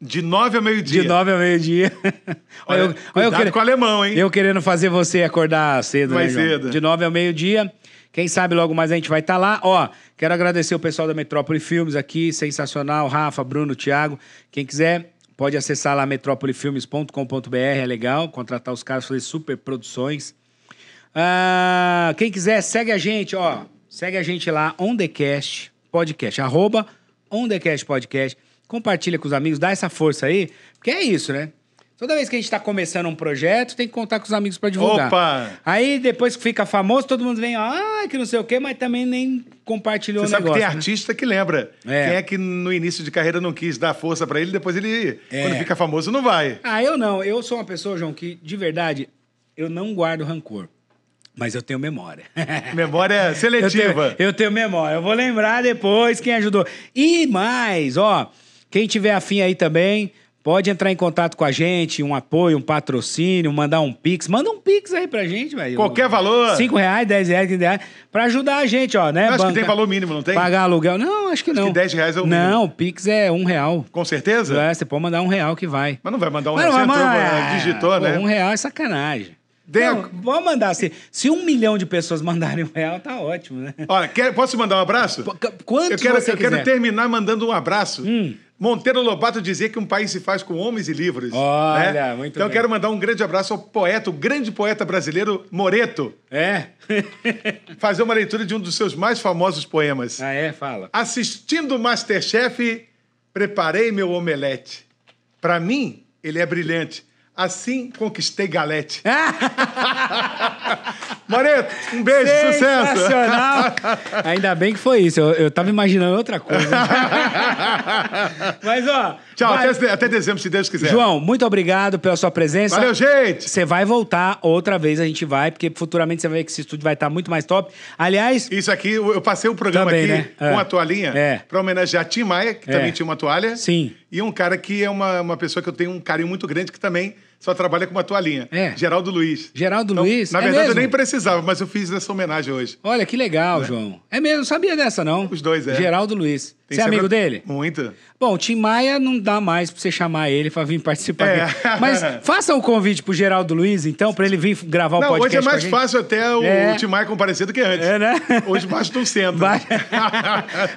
De nove ao meio-dia. de nove ao meio-dia. [laughs] Olha, eu- querer- com o alemão, hein? Eu querendo fazer você acordar cedo, Mais né, cedo. De nove ao meio-dia. Quem sabe logo mais a gente vai estar lá. Ó, quero agradecer o pessoal da Metrópole Filmes aqui, sensacional. Rafa, Bruno, Thiago. Quem quiser, pode acessar lá metrópolifilmes.com.br, é legal. Contratar os caras, fazer super produções. Ah, quem quiser, segue a gente, ó. Segue a gente lá, On The Cast Podcast. Arroba Podcast. Compartilha com os amigos, dá essa força aí. Porque é isso, né? Toda vez que a gente tá começando um projeto, tem que contar com os amigos pra divulgar. Opa! Aí depois que fica famoso, todo mundo vem, ah, que não sei o quê, mas também nem compartilhou Você o sabe que negócio. tem né? artista que lembra. É. Quem é que no início de carreira não quis dar força pra ele, depois ele, É. quando fica famoso, não vai. Ah, eu não. Eu sou uma pessoa, João, que de verdade, eu não guardo rancor. Mas eu tenho memória. [laughs] Memória Eu seletiva. tenho, eu tenho memória. Eu vou lembrar depois quem ajudou. E mais, ó, quem tiver afim aí também, pode entrar em contato com a gente, um apoio, um patrocínio, mandar um pix. Manda um pix aí pra gente, velho. Qualquer valor. Cinco reais, dez reais, quinze reais, pra ajudar a gente, ó, né? Eu acho que Banca- tem valor mínimo, não tem? Pagar aluguel. Não, acho que não. que 10 reais é o mínimo. Não, o pix é um real. Com certeza? É, você pode mandar um real que vai. Mas não vai mandar um real. mandar- digitou, Pô, né? Um real é sacanagem. Tem a- vamos mandar. Se, se um milhão de pessoas [laughs] mandarem um real, tá ótimo, né? Olha, quer- posso mandar um abraço? Quantos Eu quero, eu quero quiser? Hum. terminar mandando um abraço. Monteiro Lobato dizia que um país se faz com homens e livros. Olha, né? muito Então eu bem. quero mandar um grande abraço ao poeta, o grande poeta brasileiro Moreto, É? [laughs] fazer uma leitura de um dos seus mais famosos poemas. ah, é? Fala. Assistindo o Masterchef, preparei meu omelete. Para mim, ele é brilhante. Assim conquistei galete. [laughs] Moreto, um beijo, sucesso. Ainda bem que foi isso. Eu, eu tava imaginando outra coisa. [laughs] Mas, ó. Tchau, vai- até, até dezembro, se Deus quiser. João, muito obrigado pela sua presença. Valeu, gente! Você vai voltar outra vez, a gente vai, porque futuramente você vai ver que esse estúdio vai estar muito mais top. Aliás, Isso aqui, eu passei o programa Também, aqui né? com É. a toalhinha É. para homenagear Tim Maia, que É. também tinha uma toalha. Sim. E um cara que é uma, uma pessoa que eu tenho um carinho muito grande, que também só trabalha com uma toalhinha. É. Geraldo Luiz. Geraldo Então, Luiz. Na é verdade, eu mesmo? nem precisava, mas eu fiz essa homenagem hoje. Olha que legal, João. É mesmo, não sabia dessa, não. Os dois, é. Geraldo Luiz. Tem Você é amigo dele? Muito. Bom, o Tim Maia não dá mais pra você chamar ele pra vir participar. É. aqui. Mas [laughs] faça o convite pro Geraldo Luiz, então, pra ele vir gravar o Não, podcast hoje é mais fácil até o, É. o Tim Maia comparecer do que antes. É, né? Hoje basta um centro. Vai-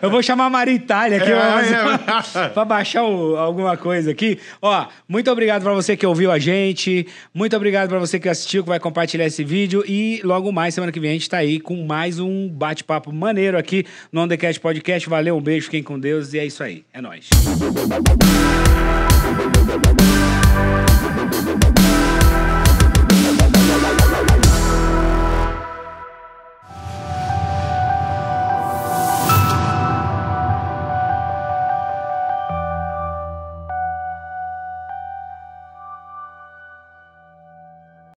Eu vou chamar a Maria Itália aqui É, pra, é. [laughs] pra baixar o- alguma coisa aqui. Ó, muito obrigado pra você que ouviu a gente. Muito obrigado pra você que assistiu, que vai compartilhar esse vídeo. E logo mais, semana que vem, a gente tá aí com mais um bate-papo maneiro aqui no On The Cast Podcast. Valeu, um beijo, fiquem com Deus. E é isso aí. É nóis.